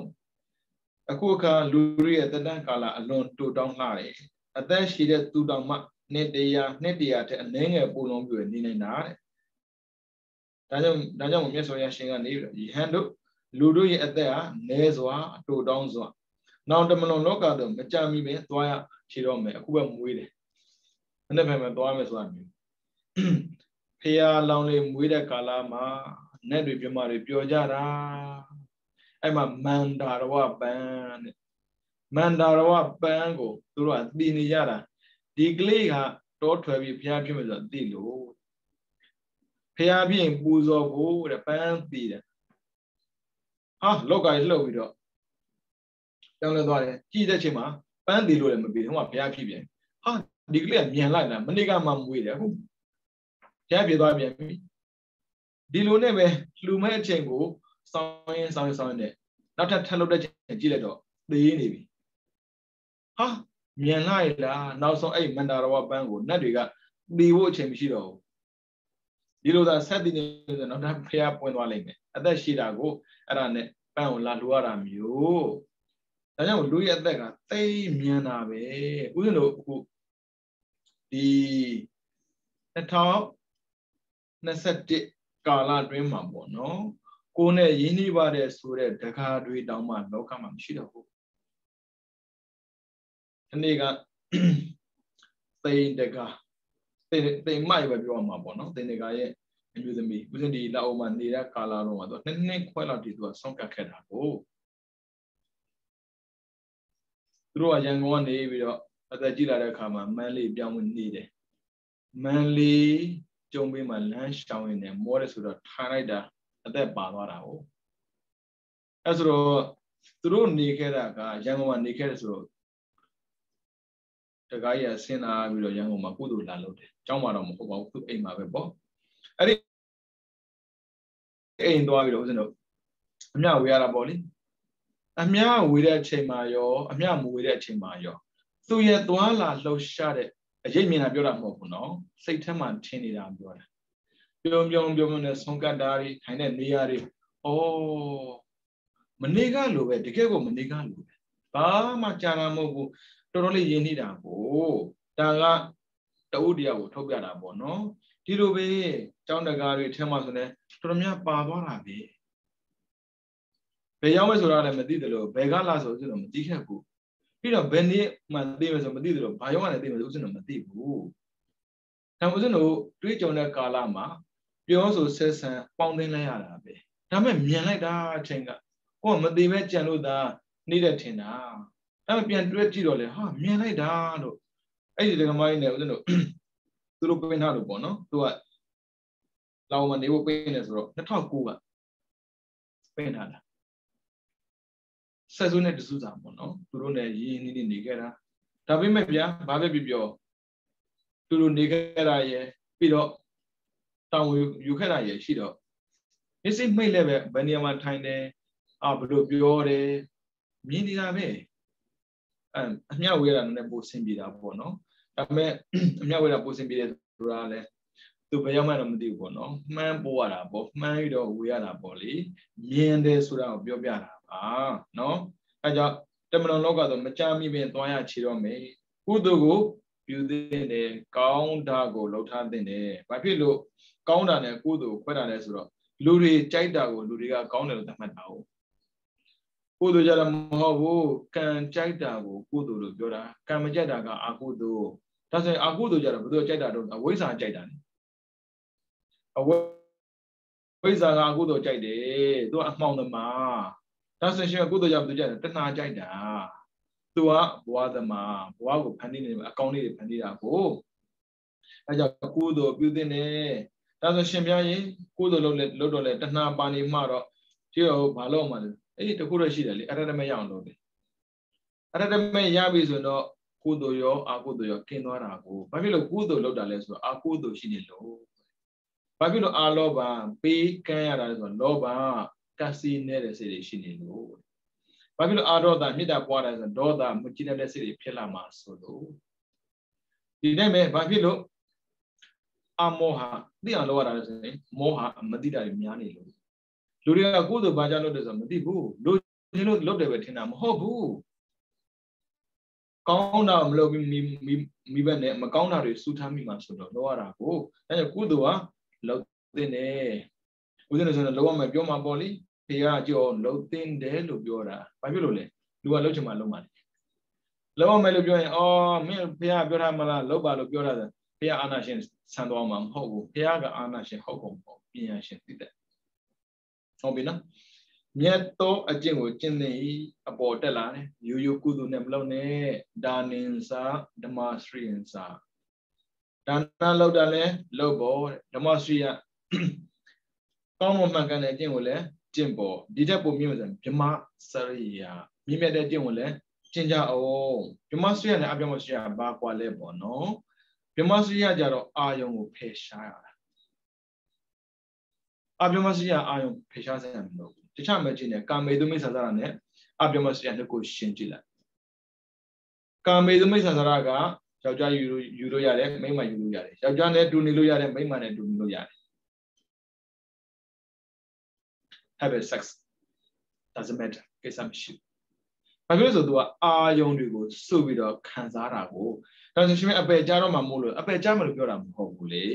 အခုအခါလူတွေရဲ့တတန်းကာလအလွန်တူတောင်းလှတယ်အသက်ရှိတဲ့သူတောင်မှနှစ်တရာနှစ်တရာတဲ့အနည်းငယ်ပုံလုံးပြည့်နေနေတာတဲ့ဒါကြောင့်ဒါကြောင့်မြတ်စွာဘုရားရှင်ကနေပြီးတော့ယဟန်တို့လူတို့ရဲ့အသက်ဟာနဲစွာတူတောင်းစွာနောင်တမလွန်လောကသို့မကြမီပဲသွားရခြေတော့မယ်အခုပဲမွေးတယ်မနေ့ပဲမသွားမယ်ဆိုတာမျိုးဖះလောင်လေးမွေးတဲ့ကာလမှာ နတ်တွေပြမတွေပျော်ကြတာအဲ့မှာမန္တာရဝပန်းတဲ့မန္တာရဝပန်းကိုသူတို့ကသိနေကြတာဒီကလေးကတောထွယ်ပြီးဘုရားဖြစ်မယ်ဆိုတော့သိလို့ဘုရားပြင်ပူဇော်ဖို့တဲ့ပန်းသိတယ်ဟာလောက်ကကြီးလှုပ်ပြီးတော့တောင်းလဲသွားတယ်ကြည့်တဲ့ချိန်မှာပန်းသေးလို့လည်းမပြီးဟိုကဘုရားဖြစ်ပြန်ဟာဒီကလေးကမြန်လိုက်လားမနေ့ကမှမွေးတယ်အခုဘုရားဖြစ်သွားပြန်ပြီ ဒီလိုနဲ့ပဲလှူမဲ့အချိန်ကိုစောင်းရင်စောင်းရင်စောင်းရင်နဲ့နောက်ထပ်ထပ်လုပ်တဲ့ချိန်ကြည့်လိုက်တော့သေးနေပြီဟာမြန်လိုက်လားနောက်ဆုံးအဲ့မန္တာရဝပန်းကိုနတ်တွေကတီးဖို့အချိန်မရှိတော့ဘူးဒီလိုသာဆက်တည်နေဆိုတော့နောက်ထပ်ဖျားပွင့်သွားလိမ့်မယ်အသက်ရှိတာကိုအဲ့ဒါနဲ့ပန်းကိုလာလှူရတာမျိုးဒါကြောင့်လူရဲ့အသက်ကသိမြန်တာပဲဥစဉ်တို့အခုဒီ2021 ကာလအတွင်းမှာပေါ့နော်ကိုယ်နဲ့ရင်းနှီးပါတယ်ဆိုတဲ့တကားတွေတောင်းမှလောကမှာမရှိတော့ဘူးဒီနေ့ကသိန်တကားသိန်သိန်မိုက်ပဲပြောမှာပေါ့နော်သိန်တကားရဲ့အမျိုးသမီးဥစဉ်ဒီလောက်အောင်မှနေတဲ့ကာလတော့မှာသူနှစ်နှစ်ခွဲလောက်တည်သူကဆုံးကတ်ခဲ့တာကိုသူတို့ကရန်ကုန်ကနေပြီးတော့အသက်ကြီးလာတဲ့အခါမှာမန်းလေးပြောင်းဝင်နေတယ်မန်းလေး ကျုံပေးမှလမ်းရှောင်းရင်းနဲ့မောတယ်ဆိုတော့ထားလိုက်တာအသက်ပါသွားတာဟုတ်အဲဆိုတော့သူတို့နေခဲ့တာကရန်ကုန်မှာနေခဲ့တယ်ဆိုတော့တကားကြီးဆင်းလာပြီးတော့ရန်ကုန်မှာကုသိုလ်လာလုပ်တယ်။ကျောင်းမှာတော့မဟုတ်ပါဘူးသူအိမ်မှာပဲပေါ့။အဲ့ဒီအိမ်သွားပြီးတော့ဦးဇင်းတို့အမြဝေရတာပေါ့လေ။အမြဝေတဲ့အချိန်မှာရော အမြမဝေတဲ့အချိန်မှာရောသူရဲ့သွားလာလှုပ်ရှားတဲ့ အရေးမြင်တာပြောတာမဟုတ်ဘူးနော်။စိတ်ထဲမှာထင်နေတာပြောတာ။ပြုံပြုံပြုံပြုံနဲ့ဆုံးကတ်တာတွေထိုင်တဲ့နေရာတွေဩမနေကလိုပဲတကယ်ကိုမနေကလိုပဲဘာမှကြာတာမဟုတ်ဘူးတော်တော်လေးရင်းနှီးတာကိုဒါကတအုပ်တရားကိုထုတ်ပြတာပေါ့နော်ဒီလိုပဲကျောင်းတကားတွေထဲမှာဆိုနေတော်တော်များပါသွားတာပဲဘယ်ရောက်မယ်ဆိုတာလည်းမသိတယ်လို့ဘယ်ကလာဆိုဆိုတော့မသိခဲ့ဘူး ပြီးတော့ဘယ်နေ့မှသိမယ်ဆိုမသိတယ်လို့ဘာရောက်မှလည်းသိမယ်ဆိုဥစဉ်တော့မသိဘူးဒါဥစဉ်တို့တွေးကြုံတဲ့ကာလမှာပြောဆိုဆက်ဆံပေါင်းသိမ်းလိုက်ရတာပဲဒါမဲ့မြန်လိုက်တာအချိန်ကကိုကမသိပဲကြံလို့သာနေတဲ့ထင်တာအဲ့မပြန်တွဲကြည့်တော့လေဟာမြင်လိုက်တာလို့အဲ့ဒီဒကမိုင်းနဲ့ဦးဇင်းတို့သူတို့ပြင်ထားလို့ပေါ့နော်သူကလောင်မနေဖို့ပြင်နေဆိုတော့2009ကပြင်ထားတာ ဆက်စုနဲ့တစုစာပေါ့နော်သူတို့နဲ့ရင်းနှီးနေနေခဲ့တာဒါပေမဲ့ဗျာဘာပဲပြောပြောသူတို့နေခဲ့တာရယ်ပြီးတော့တောင်ယူခဲ့တာရယ်ရှိတော့မျက်စိမိတ်လည်းပဲဘယ်နေရာမှာထိုင်တယ်အာဘယ်လိုပြောတယ်မြင်နေတာပဲအဲအမျှဝေးရတာလည်းပိုဆင်ပြေတာပေါ့နော်ဒါပေမဲ့အမျှဝေးတာပိုဆင်ပြေတယ်ဆိုတာလည်းသူဘယ်ရောက်မှတော့မသိဘူးပေါ့နော်မှန်းပို့ရတာပေါ့မှန်းပြီးတော့ဝေးရတာပေါ့လေမြင်တယ်ဆိုတာကိုပြောပြတာ ပါနော်အဲကြောင့်တမန်တော်လောကဆိုမကြမိပင်သွားရချေတော့မယ်ကုသိုလ်ကိုပြုသင့်တယ်ကောင်းတာကိုလှုပ်ထားသင့်တယ်ဘာဖြစ်လို့ကောင်းတာနဲ့ကုသိုလ်ကိုခွဲတာလဲဆိုတော့လူတွေကြိုက်တာကိုလူတွေကကောင်းတယ်လို့သတ်မှတ်တာဟုတ်ကုသိုလ်ကြတာမဟုတ်ဘူးကံကြိုက်တာကိုကုသိုလ်လို့ပြောတာကံမကြိုက်တာကအကုသိုလ်ဒါဆိုရင်အကုသိုလ်ကြတာဘယ်သူကြိုက်တာတော့အဝိဇ္ဇာကြိုက်တာလေအဝိဇ္ဇာကအကုသိုလ်ကြိုက်တယ်သူကအမှောင်သမား ဒါဆိုရှင်ကုသိုလ်ကြဘယ်သူကြိုက်တာတဏှာကြိုက်တာသူကဘဝသမားဘဝကိုဖန်တီးနေတယ်အကောင်းလေးတွေဖန်တီးတာကိုအဲကြောင့်ကုသိုလ်ပြုသင့်တယ်ဒါဆိုရှင်ပြရင်ကုသိုလ်လုပ်လဲလုပ်တော့လဲတဏှာပါနေမှတော့ဒီတော့ဘာလို့မှလဲအဲ့ဒီတခုတော့ရှိတယ်လေအရတမရအောင်လုပ်တယ်အရတမရပြီဆိုတော့ကုသိုလ်ရောအကုသိုလ်ရောကင်းသွားတာကိုဘာဖြစ်လို့ကုသိုလ်လုပ်တာလဲဆိုတော့အကုသိုလ်ရှိနေလို့ဘာဖြစ်လို့အာလောဘပေးကမ်းရတာလဲဆိုတော့လောဘ ကစီနေတဲ့စိတ်တွေရှိနေလို့ဘာဖြစ်လို့အာဒေါသမေတ္တာပွားတယ်ဆိုတော့ဒေါသမကြည်တဲ့စိတ်တွေဖြစ်လာမှာဆိုလို့ဒီနဲ့ပဲဘာဖြစ်လို့အမောဟသိအောင်လုပ်ရတာလဲဆိုရင်မောဟမသိတာတွေများနေလို့လူတွေကကိုယ်တို့ဘာကြောင့်လုပ်တယ်ဆိုတော့မသိဘူးလူချင်းလို့လုပ်တယ်ပဲထင်တာမဟုတ်ဘူးကောင်းတာမလုပ်ပြီးမိမိဘနဲ့မကောင်းတာတွေစူးထားမိမှဆိုတော့လုပ်ရတာကိုအဲကြောင့်ကုသိုလ်ကလုပ်သင့်တယ် ဦးဇင်းတို့ဆိုတော့လုံးဝမပြောမှာပေါ့လေဖေကကြောလုပ်သင့်တယ်လို့ပြောတာဘာဖြစ်လို့လဲလူကလုပ်ချင်မှလုပ်မှာလုံးဝမယ်လို့ပြောရင်အော်မင်းဖေကပြောထားမလားလုပ်ပါလို့ပြောတာဖေကအာနာရှင်ဆန်သွားမှာမဟုတ်ဘူးဖေကအာနာရှင်ဟုတ်ကုန်ပေါ့ပညာရှင်သိတဲ့ဟုတ်ပြီနော်မြတ်သောအကျင့်ကိုကျင့်သိအပေါ်တက်လာတယ်ရိုးရိုးကုသိုလ်နဲ့မလုပ်နဲ့ဒါနင်စာဓမ္မစရိယံစာဒါနလောက်တာလဲလုပ်ဖို့ဓမ္မစရိယ ကောင်းမွန်မှန်ကန်တဲ့အကျင့်ကိုလည်းကျင့်ဖို့ဒီတက်ပုံမြင့်ဆိုဗြမစရိယာမြင့်မြတ်တဲ့အကျင့်ကိုလည်းကျင့်ကြအောင်ဗြဟ္မစရိယနဲ့အဗြဟ္မစရိယဘာကွာလဲပေါ့နော်ဗြဟ္မစရိယကြတော့အာယုံကိုဖယ်ရှားရတာအဗြဟ္မစရိယအာယုံဖယ်ရှားစရာမလိုဘူးတခြားမကြည့်နဲ့ကာမေတုမိစ္ဆာသရနဲ့အဗြဟ္မစရိယနှစ်ကိုရှင်းကြည့်လိုက်ကာမေတုမိစ္ဆာသရကယောက်ျားယူလို့ယူလို့ရတယ်မိန်းမယူလို့ရတယ်ယောက်ျားနဲ့တူနေလို့ရတယ်မိန်းမနဲ့တူနေလို့ရတယ် have a sex doesn't matter ကိစ္စမရှိဘူးဘာဖြစ်လို့ဆိုသူကအာယုံတွေကိုစုပြီးတော့ခံစားတာကိုဒါဆိုရှင်အပယ်ကြားတော့မှမို့လို့အပယ်ကြားမလို့ပြောတာမဟုတ်ဘူးလေ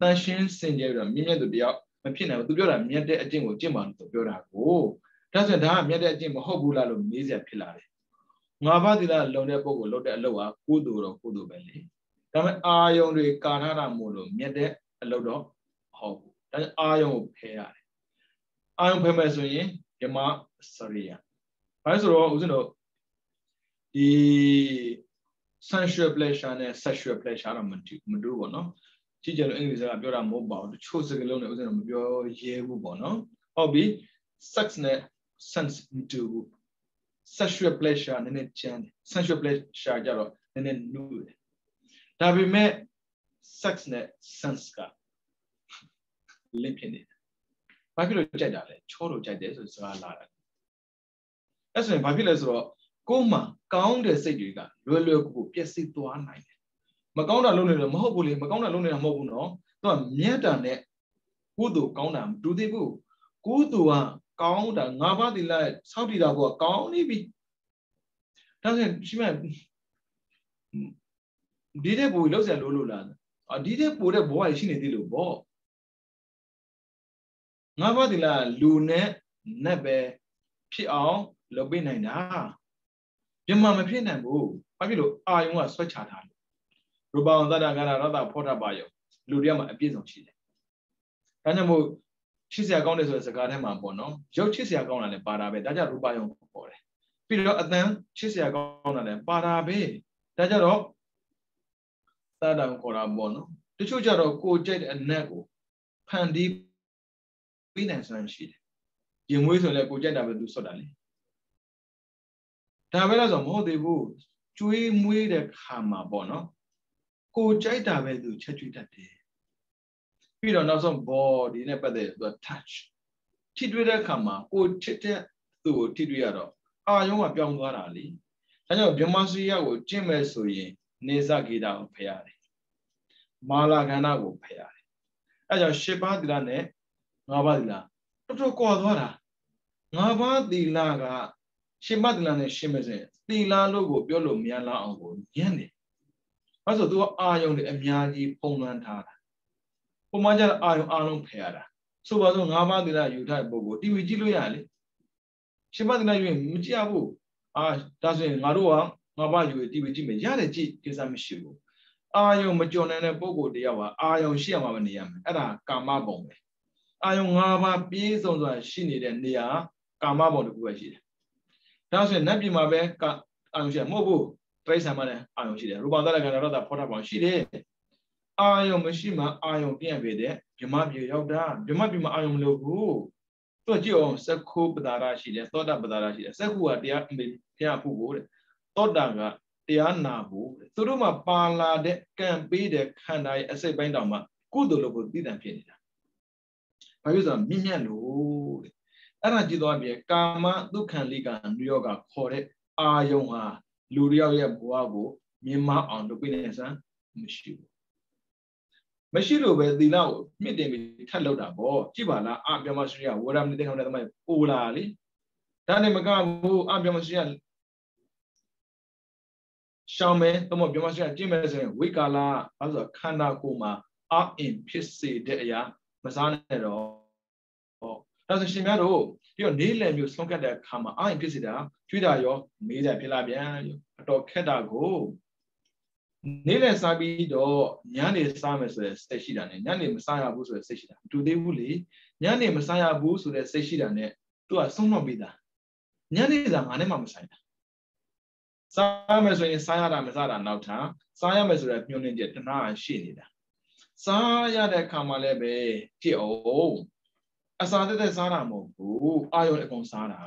တန်ရှင်းစင်ကြဲပြီးတော့မြင့်မြတ်သူတယောက်မဖြစ်နိုင်ဘူးသူပြောတာမြတ်တဲ့အကျင့်ကိုကျင့်ပါလို့သူပြောတာကိုဒါဆိုရင်ဒါကမြတ်တဲ့အကျင့်မဟုတ်ဘူးလားလို့မေးစရာဖြစ်လာတယ်ငါးပါးသီလလုံတဲ့ပုဂ္ဂိုလ်လုပ်တဲ့အလုပ်ကကုသိုလ်တော့ကုသိုလ်ပဲလေဒါပေမဲ့အာယုံတွေကာထားတာမို့လို့မြတ်တဲ့အလုပ်တော့ဟုတ်ဘူးဒါအာယုံကိုဖယ်ရတယ် အာယုံဖယ်မယ်ဆိုရင်မြမစရိယဘာလို့ဆိုတော့ဦးဇင်းတို့ဒီ sensual pleasure နဲ့ sexual pleasure တော့မတူမတူပေါ့နော်ကြည့်ကြလို့အင်္ဂလိပ်စကားပြောတာမဟုတ်ပါဘူးတချို့စကားလုံးနဲ့ဦးဇင်းတို့မပြောရဲဘူးပေါ့နော်ဟုတ်ပြီ sex နဲ့ sense မတူဘူး sexual pleasure နည်းနည်းကျန်းတယ် sensual pleasure ကြတော့နည်းနည်းနူးတယ်ဒါပေမဲ့ sex နဲ့ sense က link ဖြစ်နေတယ် ဘာဖြစ်လို့ကြိုက်တာလဲချောလို့ကြိုက်တယ်ဆိုစကားလာတာအဲ့ဆိုရင်ဘာဖြစ်လဲဆိုတော့ကိုယ်မှာကောင်းတဲ့စိတ်တွေကလွယ်လွယ်ကူကူပျက်စီးသွားနိုင်တယ်မကောင်းတာလုပ်နေလို့မဟုတ်ဘူးလေမကောင်းတာလုပ်နေတာမဟုတ်ဘူးနော်သူကမြတ်တာနဲ့ကုသိုလ်ကောင်းတာမတူသေးဘူးကုသိုလ်ကကောင်းတာငါးပါးသီလစောင့်တည်တာကကောင်းနေပြီဒါဆိုရင်ရှိမဒီတဲ့ဘူလောက်ဆရာလို့လို့လားအဒီတဲ့ပိုတဲ့ဘဝရှိနေသေးလို့ပေါ့ ငါးပါးသီလလူနဲ့နတ်ပဲဖြစ်အောင်လုပ်ပေးနိုင်တာပြမမဖြစ်နိုင်ဘူးဘာဖြစ်လို့အာယုံကဆွဲချထားလို့ရူပံသတ္တကရရတဖောထပါယောလူတယောက်မှာအပြည့်စုံရှိတယ်ဒါကြောင့်မို့ချစ်စရာကောင်းတယ်ဆိုတဲ့စကားထဲမှာပေါ့နော်ရုပ်ချစ်စရာကောင်းတာလည်းပါတာပဲဒါကြောင့်ရူပယုံပေါ်တယ်ပြီးတော့အတန်ချစ်စရာကောင်းတာလည်းပါတာပဲဒါကြောင့်တော့သတ္တံခေါ်တာပေါ့နော်တချို့ကြတော့ကိုကြိုက်တဲ့အနက်ကိုဖန်တီး ပြီးနိုင်စွမ်းရှိတယ်ရင်မွေးဆိုလည်းကိုကြိုက်တာပဲသူဆွတ်တာလေဒါပဲလို့ဆိုမဟုတ်သေးဘူးကျွေးမွေးတဲ့ခါမှာပေါ့နော်ကိုကြိုက်တာပဲသူချက်ကျွေးတတ်တယ်ပြီးတော့နောက်ဆုံး body နဲ့ပတ်သက်သူက touch ထိတွေ့တဲ့အခါမှာကိုချစ်တဲ့သူ့ကိုထိတွေ့ရတော့အာယုံကပြောင်းသွားတာလေဒါကြောင့်ဗြဟ္မစရိယကိုကျင့်မဲ့ဆိုရင် နေဇဂေတာကိုဖယ်ရတယ်မာလာကန္နာကိုဖယ်ရတယ်အဲကြောင့်ရှစ်ပါးသီလနဲ့ ငါးပါးသီလတော်တော်ကွာသွားတာငါးပါးသီလကရှစ်ပါးသီလနဲ့ရှင်းမဲ့စဉ်သီလလို့ကိုပြောလို့မြန်လာအောင်ကိုညံ့တယ်အဲဆိုသူကအာယုံတွေအများကြီးပုံလွှမ်းထားတာပုံမှန်ကျတော့အာယုံအားလုံးဖယ်ရတာဆိုပါစို့၅ပါးသီလယူထားတဲ့ပုဂ္ဂိုလ် TV ကြည့်လို့ရလေရှင်းပါးသီလယူရင်မကြည့်ရဘူးအာဒါဆိုရင်ငါတို့က၅ပါးယူရင် TV ကြည့်မယ်ရတယ်ကြည့်ကိစ္စမရှိဘူးအာယုံမကြုံနိုင်တဲ့ပုဂ္ဂိုလ်တယောက်ကအာယုံရှိရမှာပဲနေရမယ်အဲ့ဒါကာမဘုံပဲ အာယုံ၅ပါးပြည့်စုံစွာရှိနေတဲ့နေရာကာမဘုံတစ်ခုပဲရှိတယ်ဒါဆိုရင်နတ်ပြည်မှာပဲအာယုံရှိတယ်မဟုတ်ဘူးတိရစ္ဆာန်မှာလည်းအာယုံရှိတယ်ရူပသတ္တကရတ္တဖောထဘောင်ရှိတယ်အာယုံမရှိမှအာယုံပြန့်ပေတဲ့ဗြမပြေရောက်တာဗြမပြေမှာအာယုံမလို့ဘူးသူကြည့်အောင်စက္ခုပဒါရရှိတယ်သောတာပဒါရရှိတယ်စက္ခုကတရားအမေဖျားဖို့ကိုတဲ့သောတာကတရားနာဖို့သူတို့မှာပါလာတဲ့ကံပေးတဲ့ခန္ဓာရဲ့အစိတ်ပိုင်းတောင်မှကုသိုလ်လို့ကိုသိတံဖြစ်နေတာ ဘာဖြစ်လို့ဆိုတော့မြင့်မြတ်လို့တဲ့အဲ့ဒါကြည့်သွားပြီကာမဒုက္ခလိကံညောကခေါ်တဲ့အာယုံဟာလူတယောက်ရဲ့ဘဝကိုမြင်မအောင်လုပ်ပေးနေစမ်းမရှိဘူးမရှိလို့ပဲသီလကိုမြင့်တင်ပြီးထပ်လောက်တာပေါ့ကြည့်ပါလားအပြောမရှိရဝရမနိတေခံတဲ့သမိုင်းပိုလာလေဒါနဲ့မကဘူးအပြောမရှိရရှောင်းမယ်တော့ပြောမရှိရကြည့်မယ်ဆိုရင်ဝိကာလဘာလို့ဆိုခန္ဓာကိုယ်မှာအအင်ဖြစ်စေတဲ့အရာ မစားနဲ့တော့ဟောဒါဆိုရှင်များတို့ပြီးတော့နေလည်မျိုးဆုံးကတ်တဲ့အခါမှာအအင်ဖြစ်စေတာကျွေးတာရောမေးတယ်ဖြစ်လာပြန်အတော်ခက်တာကိုနေ့လည်စားပြီးတော့ညနေစားမယ်ဆိုတဲ့စိတ်ရှိတာနဲ့ညနေမစားရဘူးဆိုတဲ့စိတ်ရှိတာမတူသေးဘူးလေညနေမစားရဘူးဆိုတဲ့စိတ်ရှိတာနဲ့သူကဆုံးမပြီးသားညနေစားငါနဲ့မှမဆိုင်တာစားမယ်ဆိုရင်စားရတာမစားတာနောက်ထပ်စားရမယ်ဆိုတဲ့ညှို့နှင်းချက်တဏှာရှိနေတာ စားရတဲ့အခါမှာလည်းပဲကြည့်အောင်အစာတက်တက်စားတာမဟုတ်ဘူးအာယုံအကုန်စားတာ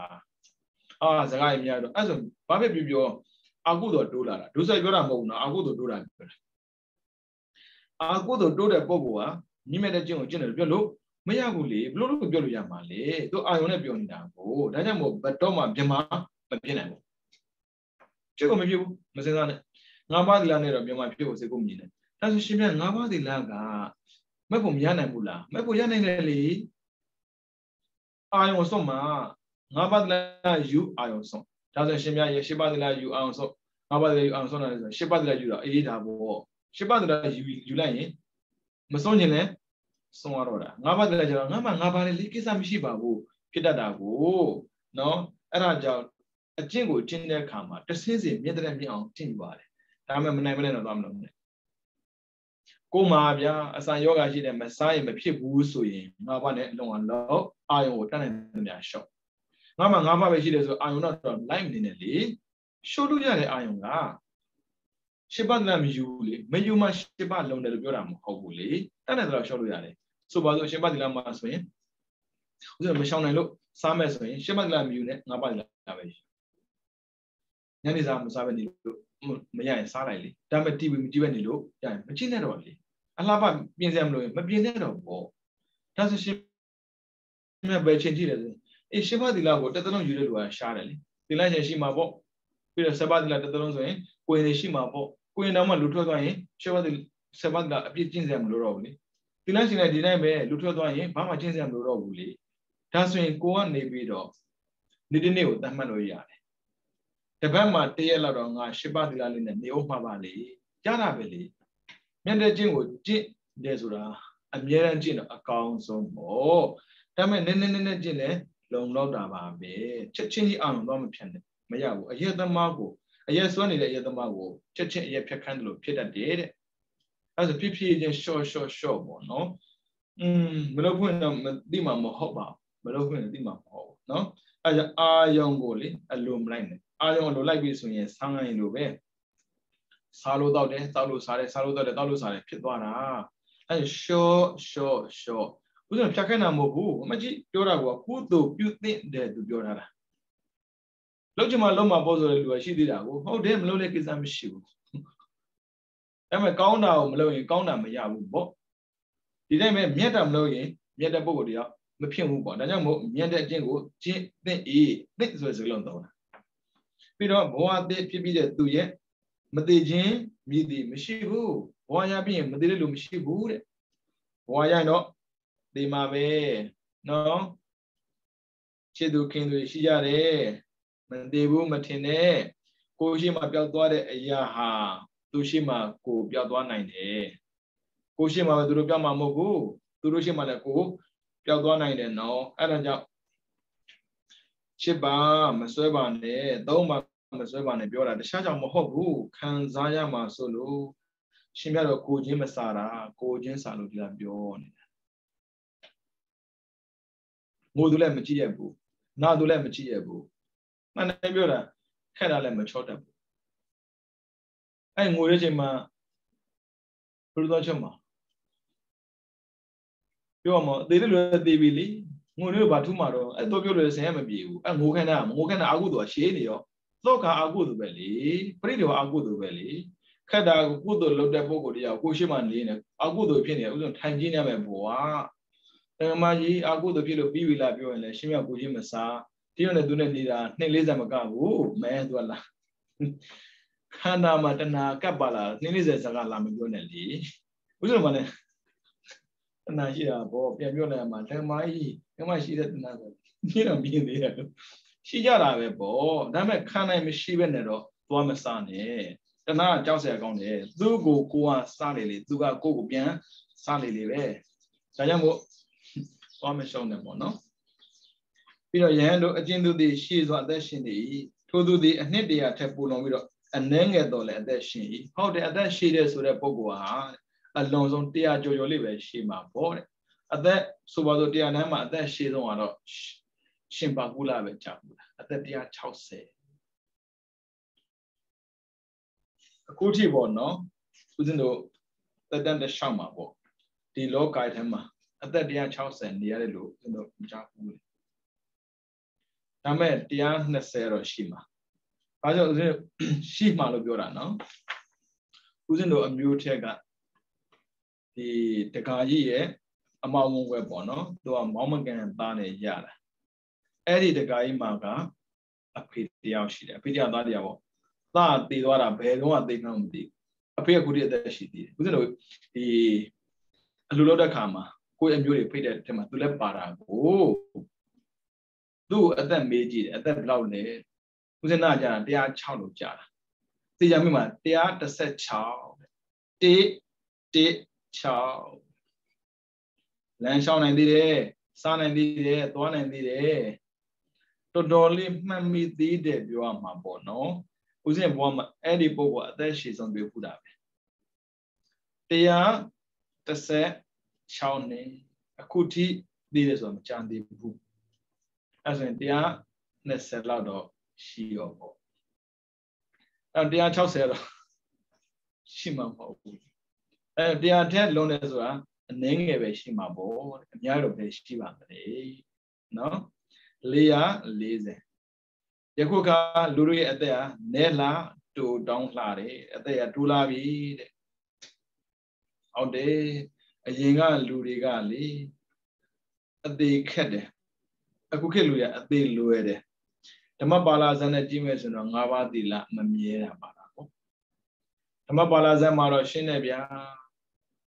အာစကားရများတော့အဲ့ဆိုဘာဖြစ်ပြောပြောအာကုသိုလ်တိုးလာတာဒုစရိုက်ပြောတာမဟုတ်ဘူးနော်အာကုသိုလ်တိုးတာပြောတာအာကုသိုလ်တိုးတဲ့ပုဂ္ဂိုလ်ကမြင့်မြတ်တဲ့ကျင့်ကိုကျင့်တယ်ပြောလို့မရဘူးလေဘလို့လို့ပြောလို့ရမှာလေသူအာယုံနဲ့ပြောနေတာကိုဒါကြောင့်မို့ဘတ်တော့မှပြမမဖြစ်နိုင်ဘူးကျင့်ကိုမဖြစ်ဘူးမစင်စားနဲ့ငါးပါးသီလနဲ့တော့မြန်မာဖြစ်ဖို့စိတ်ကိုမြင်တယ် ဒါဆိုရှင်မြတ်ငါးပါးသီလကမဲ့ဖို့မရနိုင်ဘူးလားမဲ့ဖို့ရနိုင်တယ်လေအာယုံဆုံးမှာငါးပါးသီလယူအာယုံဆုံးဒါဆိုရှင်မြတ်ရေရှစ်ပါးသီလယူအာယုံဆုံးငါးပါးသီလယူအာယုံဆုံးတယ်ဆိုရှစ်ပါးသီလယူတော့အေးဒါပေါ့ရှစ်ပါးသီလယူယူလိုက်ရင်မဆုံးရင်လည်းဆုံးရတော့တာငါးပါးတည်းကျတော့ငါမှငါးပါးလေးကိစ္စမရှိပါဘူးဖြစ်တတ်တာကိုနော်အဲ့ဒါကြောင့်အကျင့်ကိုကျင့်တဲ့အခါမှာတဆင်းစီမြင့်တဲ့မြင့်အောင်ကျင့်ယူပါတယ်ဒါမှမနိုင်မနဲ့တော့သွားမလို့နဲ့ ကိုမှာဗျာအစာယောဂရှိတယ်မစားရင်မဖြစ်ဘူးဆိုရင်ငါးပါးနဲ့အလုံးအောင်လောက်အာယုံကိုတတ်နိုင်တယ်များရှော့ငါမှငါးပါးပဲရှိတယ်ဆိုအာယုံတော့လိုက်မနေနဲ့လေရှုပ်လို့ရတဲ့အာယုံကရှစ်ပတ်လည်းမယူဘူးလေမယူမှရှစ်ပတ်လုံးတယ်လို့ပြောတာမဟုတ်ဘူးလေတတ်တယ်ဆိုတော့ရှော့လို့ရတယ်ဆိုပါစို့ရှင်းပါတိလာမှာဆိုရင်ဥစ္စာမရှောင်နိုင်လို့စားမယ်ဆိုရင်ရှင်းပါတိလာမယူနဲ့ငါးပါတိလာပဲညနေစာမစားပဲနေလို့မရရင်စားလိုက်လေဒါပေမဲ့တီးပြီးမတီးပဲနေလို့ရရင်မချိနဲ့တော့လေ အလှပပြင်စရာမလိုရင်မပြင်နဲ့တော့ပေါ့ဒါဆိုရှင်မြတ်ပဲချင်းကြည့်တယ်ဆိုအေးရှင်းပါတိလာကိုတစ်သလုံးယူတဲ့လူကရှားတယ်လေတိလာရှင်ရှိမှာပေါ့ပြီးတော့စပါတိလာတစ်သလုံးဆိုရင်ကိုရင်ရှိမှာပေါ့ကိုရင်တောင်မှလူထွက်သွားရင်ရှင်းပါတိစပါတိလာအပြည့်ကျင့်စရာမလိုတော့ဘူးလေသီလရှင်လည်းဒီတိုင်းပဲလူထွက်သွားရင်ဘာမှကျင့်စရာမလိုတော့ဘူးလေဒါဆိုရင်ကိုကနေပြီးတော့နေ့တစ်နေ့ကိုသတ်မှတ်လို့ရတယ်တပတ်မှာတရက်လောက်တော့ငါရှစ်ပါးသီလလေးနဲ့နေအောင်မှာပါလေရတာပဲလေ မြတ်တဲ့ကျင့်ကိုကျင့်တယ်ဆိုတာအမြဲတမ်းကျင့်တော့အကောင်းဆုံးပေါ့ဒါပေမဲ့နည်းနည်းနည်းနည်းကျင့်လဲလုံလောက်တာပါပဲချက်ချင်းကြီးအောင်တော့မဖြစ်နဲ့မရဘူးအယက်သမားကိုအယက်စွမ်းနေတဲ့အယက်သမားကိုချက်ချင်းအယက်ဖြတ်ခန်းတယ်လို့ဖြစ်တတ်တယ်တဲ့အဲ့ဒါဖြစ်ဖြစ်ချင်း short short short ပေါ့နော်อืมမလုပ်ခွင့်တော့မသိမှာမဟုတ်ပါဘူးမလုပ်ခွင့်သိမှာမဟုတ်ဘူးနော်အဲ့ဒါအာယုံကိုလေအလိုမလိုက်နဲ့အာယုံလိုလိုက်ပြီဆိုရင်ဆန်းရင်လိုပဲ စားလို့တော့တယ်တောက်လို့စားတယ်စားလို့တော့တယ်တောက်လို့စားတယ်ဖြစ်သွားတာအဲ့ short short short ဘုရားဖြတ်ခိုင်းတာမဟုတ်ဘူးအမကြီးပြောတာကကုသိုလ်ပြုသင့်တယ်သူပြောတာလားလုံးချင်မှလုံးမှာပေါ့ဆိုတဲ့လူကရှိသေးတာကိုဟုတ်တယ်မလုံးတဲ့ကိစ္စမရှိဘူးဒါပေမဲ့ကောင်းတာကိုမလုပ်ရင်ကောင်းတာမရဘူးပေါ့ဒီတိုင်းပဲမြတ်တာမလုပ်ရင်မြတ်တဲ့ပုဂ္ဂိုလ်တရားမဖြစ်ဘူးပေါ့ဒါကြောင့်မို့မြတ်တဲ့အကျင့်ကိုကျင့်သင့်အေးသင့်ဆိုတဲ့စကားလုံးသုံးတာပြီးတော့ဘဝအသစ်ဖြစ်ပြီးတဲ့သူရဲ့ မသေးခြင်းမြည်သည်မရှိဘူးဘဝရပြီးရင်မသေးတဲ့လူမရှိဘူးတဲ့ဘဝရရင်တော့ဒီမှာပဲနော်ချစ်သူခင်သူရှိကြတယ်မသေးဘူးမထင်နဲ့ကိုရှိမှပျောက်သွားတဲ့အရာဟာသူရှိမှကိုပျောက်သွားနိုင်တယ်ကိုရှိမှပဲသူတို့ပျောက်မှာမဟုတ်ဘူးသူတို့ရှိမှလည်းကိုပျောက်သွားနိုင်တယ်နော်အဲ့ဒါကြောင့်ချစ်ပါမစွဲပါနဲ့သုံးပါ မစွဲပါနဲ့ပြောတာတခြားကြောင့်မဟုတ်ဘူးခံစားရမှာဆိုလို့ရှင်ပြတော့ကိုချင်းမစားတာကိုချင်းစားလို့ဒီကပြောနေတာငိုသူလည်းမကြည့်ရဘူးနာသူလည်းမကြည့်ရဘူးမှန်တယ်ပြောတာခက်တာလည်းမချောတတ်ဘူးအဲ့ငိုရချိန်မှာဘယ်လိုတော့ချက်မှာပြောမှာအသေးလေးလိုသေးပြီလေငိုလို့ဘာထူးမှာတော့အဲ့တော့ပြောလို့ဆင်ရမပြေဘူးအဲ့ငိုခန်းတာငိုခန်းတာအာကုသိုလ်ကရှေးနေရော သောကအာကုသိုလ်ပဲလေပရိဒေဝအာကုသိုလ်ပဲလေခက်တာကုသိုလ်လုပ်တဲ့ပုဂ္ဂိုလ်တရားကိုရှိမှနေနေအာကုသိုလ်ဖြစ်နေဥစဉ်ထိုင်ကြည့်နေမယ်ဘွာတက္ကမကြီးအာကုသိုလ်ဖြစ်လို့ပြီးပြီလားပြောရင်လည်းရှင်းမြကိုချင်းမစားတရုတ်နဲ့သူနဲ့နေတာ240မကဘူးမဲသူကလားခန္ဓာမှာတဏှာကပ်ပါလာ240စကားလာမပြောနဲ့လေဥစဉ်မှာလည်းတဏှာရှိတာပေါ့ပြန်ပြောလိုက်မှာဓမ္မကြီးဓမ္မရှိတဲ့တဏှာဆိုမြင်တော့မြင်သေးတယ် ရှိကြတာပဲပေါ့ဒါပေမဲ့ခံနိုင်မရှိပဲနဲ့တော့သွားမစားနဲ့တဏှာကြောက်เสียကောင်းတယ်သူ့ကိုကိုကစားလေလေသူကကိုကိုပြန်စားလေလေပဲဒါကြောင့်မို့သွားမရှုံးနဲ့ပေါ့နော်ပြီးတော့ယဟန်တို့အကျဉ်သူသည်ရှေ့စွာအသက်ရှင်နေ၏ထိုသူသည်အနှစ်တရာထက်ပိုလွန်ပြီးတော့အနှဲငယ်တော်လည်းအသက်ရှင်၏ဟုတ်တယ်အသက်ရှိတဲ့ဆိုတဲ့ပုဂ္ဂိုလ်ဟာအလွန်ဆုံးတရားကြော်ကြော်လေးပဲရှိမှာပေါ့တဲ့အသက်ဆိုပါတော့တရားနန်းမှာအသက်ရှိဆုံးကတော့ ရှင်ပါကုလပဲကြာဘူးလားအသက်160အခုထိပေါ့နော်ဦးဇင်းတို့တက်တန်တရှောက်မှာပေါ့ဒီလောကထဲမှာအသက်160နေရတယ်လို့ဦးဇင်းတို့မကြားဘူးလေဒါမဲ့120တော့ရှိမှာဘာကြောင့်ဦးဇင်းရှိမှလို့ပြောတာနော်ဦးဇင်းတို့အမျိုးထက်ကဒီတကာကြီးရဲ့အမောင်ဝဲပေါ့နော်သူကမောင်းမကန်သားနဲ့ရတာ အဲ့ဒီတကာကြီးမှာကအဖေတယောက်ရှိတယ်အဖေတယောက်သားတယောက်ပေါ့သားတည်သွားတာဘယ်တော့မှသိမှမသိအဖေကခုတည်းအသက်ရှိသေးတယ်ဦးဇင်းတို့ဒီအလူလောက်တဲ့ခါမှာကိုယ့်အမျိုးတွေဖိတ်တဲ့ထဲမှာသူလည်းပါတာကိုသူ့အသက်မေးကြည့်တယ်အသက်ဘယ်လောက်လဲဦးဇင်းနာကြာ106လို့ကြာတာသိကြမိမှာ116တေတေ6လမ်းလျှောက်နိုင်သေးတယ်စားနိုင်သေးတယ်သွားနိုင်သေးတယ် တော်တော်လေးမှတ်မိသေးတယ်ပြောရမှာပေါ့နော်ဦးဇင်းဘဝမှာအဲ့ဒီပုဂ္ဂိုလ်အသက်ရှည်ဆုံးတွေ့ဖူးတာပဲ136နှစ်အခုထိသိတယ်ဆိုတော့မကြံသေးဘူးအဲ့ဆိုရင်120လောက်တော့ရှိရောပေါ့အဲ့160တော့ရှိမှာမဟုတ်ဘူးအဲ့တရားထက်လုံးတယ်ဆိုတာအနည်းငယ်ပဲရှိမှာပေါ့အများတော့ပဲရှိပါမယ်နော် 440ယခုကလူတို့ရဲ့အသက်ဟာနဲလာတူတောင်းလှတယ်အသက်ကတူလာပြီတဲ့ဟုတ်တယ်အရင်ကလူတွေကလေအသေးခက်တယ်အခုခေတ်လူရအသေးလွယ်တယ်ဓမ္မပါဠိဇန်နဲ့ကြည့်မယ်ဆိုတော့၅ပါးသီလမမြဲတာပါတာပေါ့ဓမ္မပါဠိဇန်မှာတော့ရှင်းတယ်ဗျာ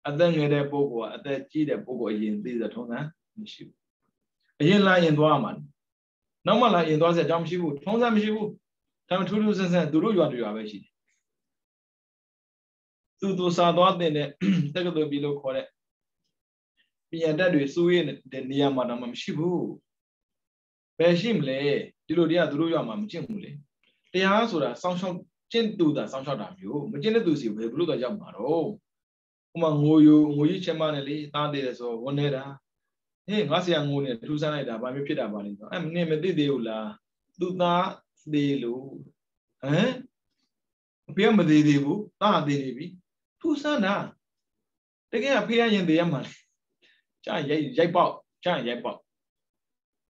အသက်ငယ်တဲ့ပုဂ္ဂိုလ်ကအသက်ကြီးတဲ့ပုဂ္ဂိုလ်အရင်သိတဲ့ထုံးစံမရှိဘူးအရင်လာရင်သွားမှာ နောက်မှလာရင်သွားစရာအကြောင်းမရှိဘူးထုံးစံမရှိဘူးဒါမှထူးထူးဆန်းဆန်းသူတို့ရွာတွေရွာပဲရှိတယ်သူသူစာသွားတဲ့တက္ကသိုလ်ပြည်လို့ခေါ်တဲ့ပညာတတ်တွေစိုးရတဲ့နေရာမှာတော့မရှိဘူးဘယ်ရှိမလဲဒီလိုတရားသူတို့ရွာမှာမကျင့်ဘူးလေတရားဆိုတာစောင်းရှောက်ကျင့်သူတာစောင်းရှောက်တာမျိုးမကျင့်တဲ့သူစီဘယ်ဘလို့တော့ရောက်မှာတော့ဥမာငိုယူငိုကြီးချက်မနဲ့လေသားသေးတယ်ဆိုဝန်နေတာ ဟေးငါဆရာငိုနေထူးဆန်းလိုက်တာဘာမျိုးဖြစ်တာပါလဲဆိုအဲ့နင်မသိသေးဘူးလားသူသားသေးလို့ဟမ်အဖေကမသေးသေးဘူးသားသေးနေပြီထူးဆန်းတာတကယ်အဖေကရင်သေးရမှာကြာရိုက်ရိုက်ပေါက်ကြာရိုက်ပေါက်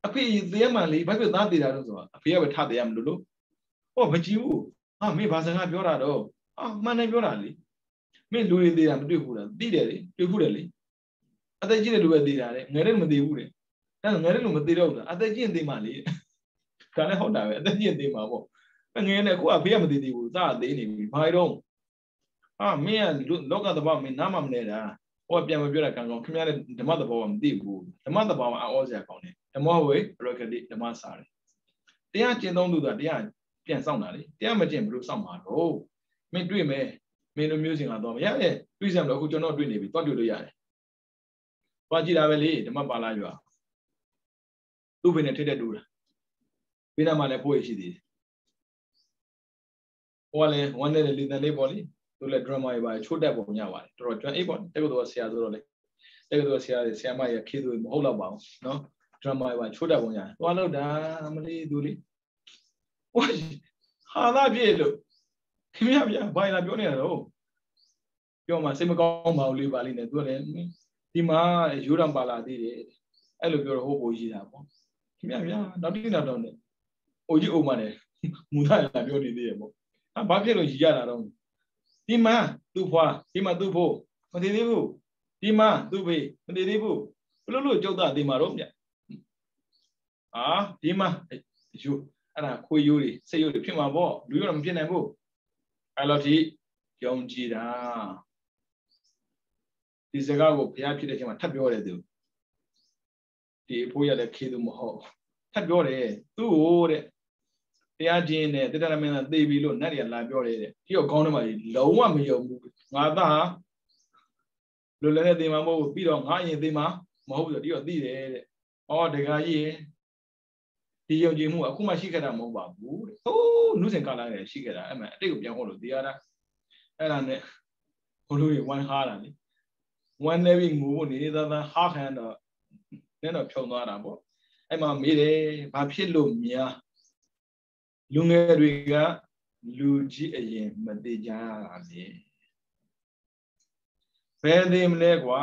အဖေသေးရမှာလေဘာဖြစ်သားသေးတာလို့ဆိုတော့အဖေကပဲထသေးရမလို့လို့ဟောမကြည့်ဘူးဟာမေဘာစကားပြောတာတော့အာမှန်တယ်ပြောတာလေမင်းလူတွေသေးတာမတွေ့ဘူးလားသိတယ်လေတွေ့ဘူးတယ်လေ အသက်ကြီးတဲ့လူပဲသေးတာလေငယ်တဲ့လူမသေးဘူးလေဒါငယ်တဲ့လူမသေးတော့ဘူးလားအသက်ကြီးရင်သေးမှလေဒါလည်းဟုတ်တာပဲအသက်ကြီးရင်သေးမှာပေါ့ငယ်နဲ့ကိုကဖေးကမသေးသေးဘူးသာသေးနေပြီဘာတော့ဟာမင်းကလောကသဘောမင်းနားမမနေတာဟောပြန်မပြောတာကံကောင်းခင်ဗျားတဲ့ဓမ္မသဘောကမသိဘူးဓမ္မသဘောကအောစရာကောင်းတယ်ဓမ္မဝေရကတိဓမ္မစာတယ်တရားကျင့်သုံးသူကတရားပြန်စောင့်တာလေတရားမကျင့်ဘယ်လိုစောင့်မှာတော့မင်းတွေ့မယ်မင်းတို့မျိုးစင်လာတော့မရရဲ့တွေ့စရာမလိုအခုကျွန်တော်တွေ့နေပြီသွားတွေ့လို့ရတယ် သွားကြည့်တာပဲလေဓမ္မပါဠိရွာသူ့ဘယ်နဲ့ထိတဲ့တူတာဘေးနားမှာလည်းပို့ရရှိသေးတယ်ဟိုကလည်းဝမ်းနဲ့လေတန်လေးပေါ့လေသူလည်း drama တွေပါချိုးတက်ပုံရပါတယ်တော်တော်ကျွမ်းအေးပေါ့တက္ကသိုလ်ဆရာဆိုတော့လေတက္ကသိုလ်ဆရာဆရာမရခေးသူမဟုတ်တော့ပါဘူးနော် drama တွေပါချိုးတက်ပုံရတယ်သွားလို့တာမလေးသူလေးဟိုဟာလာပြည့်လို့ခင်ဗျာဗျာဘာလာပြောနေတာတော့ပြောမှစိတ်မကောင်းပါဘူးလေးပါလိမ့်နဲ့သူကလည်း ဒီမှာယူရံပါလာသေးတယ်အဲ့လိုပြောတော့ဟိုဘိုးကြီးတာပေါ့ခင်ဗျာဗျာနောက်တိနောက်တော့နဲ့အိုကြီးအိုမနဲ့မူသားလာပြောနေသေးတယ်ပေါ့ဟာဘာဖြစ်လို့ရည်ရတာတော့ဒီမှာသူ့ဖွာဒီမှာသူ့ဖို့မသေးသေးဘူးဒီမှာသူ့ဖေးမသေးသေးဘူးဘလို့လို့ကြောက်တာဒီမှာတော့မြအာဒီမှာယူအဲ့ဒါခွေရိုးတွေစိတ်ရိုးတွေဖြစ်မှာပေါ့လူရိုးတော့မဖြစ်နိုင်ဘူးအဲ့လိုထိယုံကြည်တာ ဒီစကားကိုဘုရားဖြစ်တဲ့အချိန်မှာထပ်ပြောတယ်သူဒီအဖိုးရလည်းခေသူမဟုတ်ထပ်ပြောတယ်သူ့ကိုတဲ့တရားကျင့်နဲ့တတရမင်းသာသိပြီလို့နတ်တွေကလာပြောတယ်တဲ့ဒီတော့ကောင်းတယ်မှာလုံးဝမယုံဘူးငါသားလူလည်းနဲ့သိမှာမဟုတ်ဘူးပြီးတော့ငါရင်သိမှာမဟုတ်ဘူးဆိုဒီတော့သိတယ်တဲ့ဩဒကာကြီးဒီယုံကြည်မှုအခုမှရှိခဲ့တာမဟုတ်ပါဘူးတဲ့ဟိုးနုစင်ကာလာနဲ့ရှိခဲ့တာအဲ့မှအတိတ်ကိုပြန်ဟောလို့တရားတာအဲ့ဒါနဲ့ဘိုးလူတွေဝမ်းဟားတာလေ ဝမ်းနေပြီးငိုဖို့နေသားသားဟားခံတော့နည်းတော့ဖြုံသွားတာပေါ့အဲ့မှာမေးတယ်ဘာဖြစ်လို့များလူငယ်တွေကလူကြီးအရင်မသေးကြရတာလေဘယ်သေးမလဲကွာ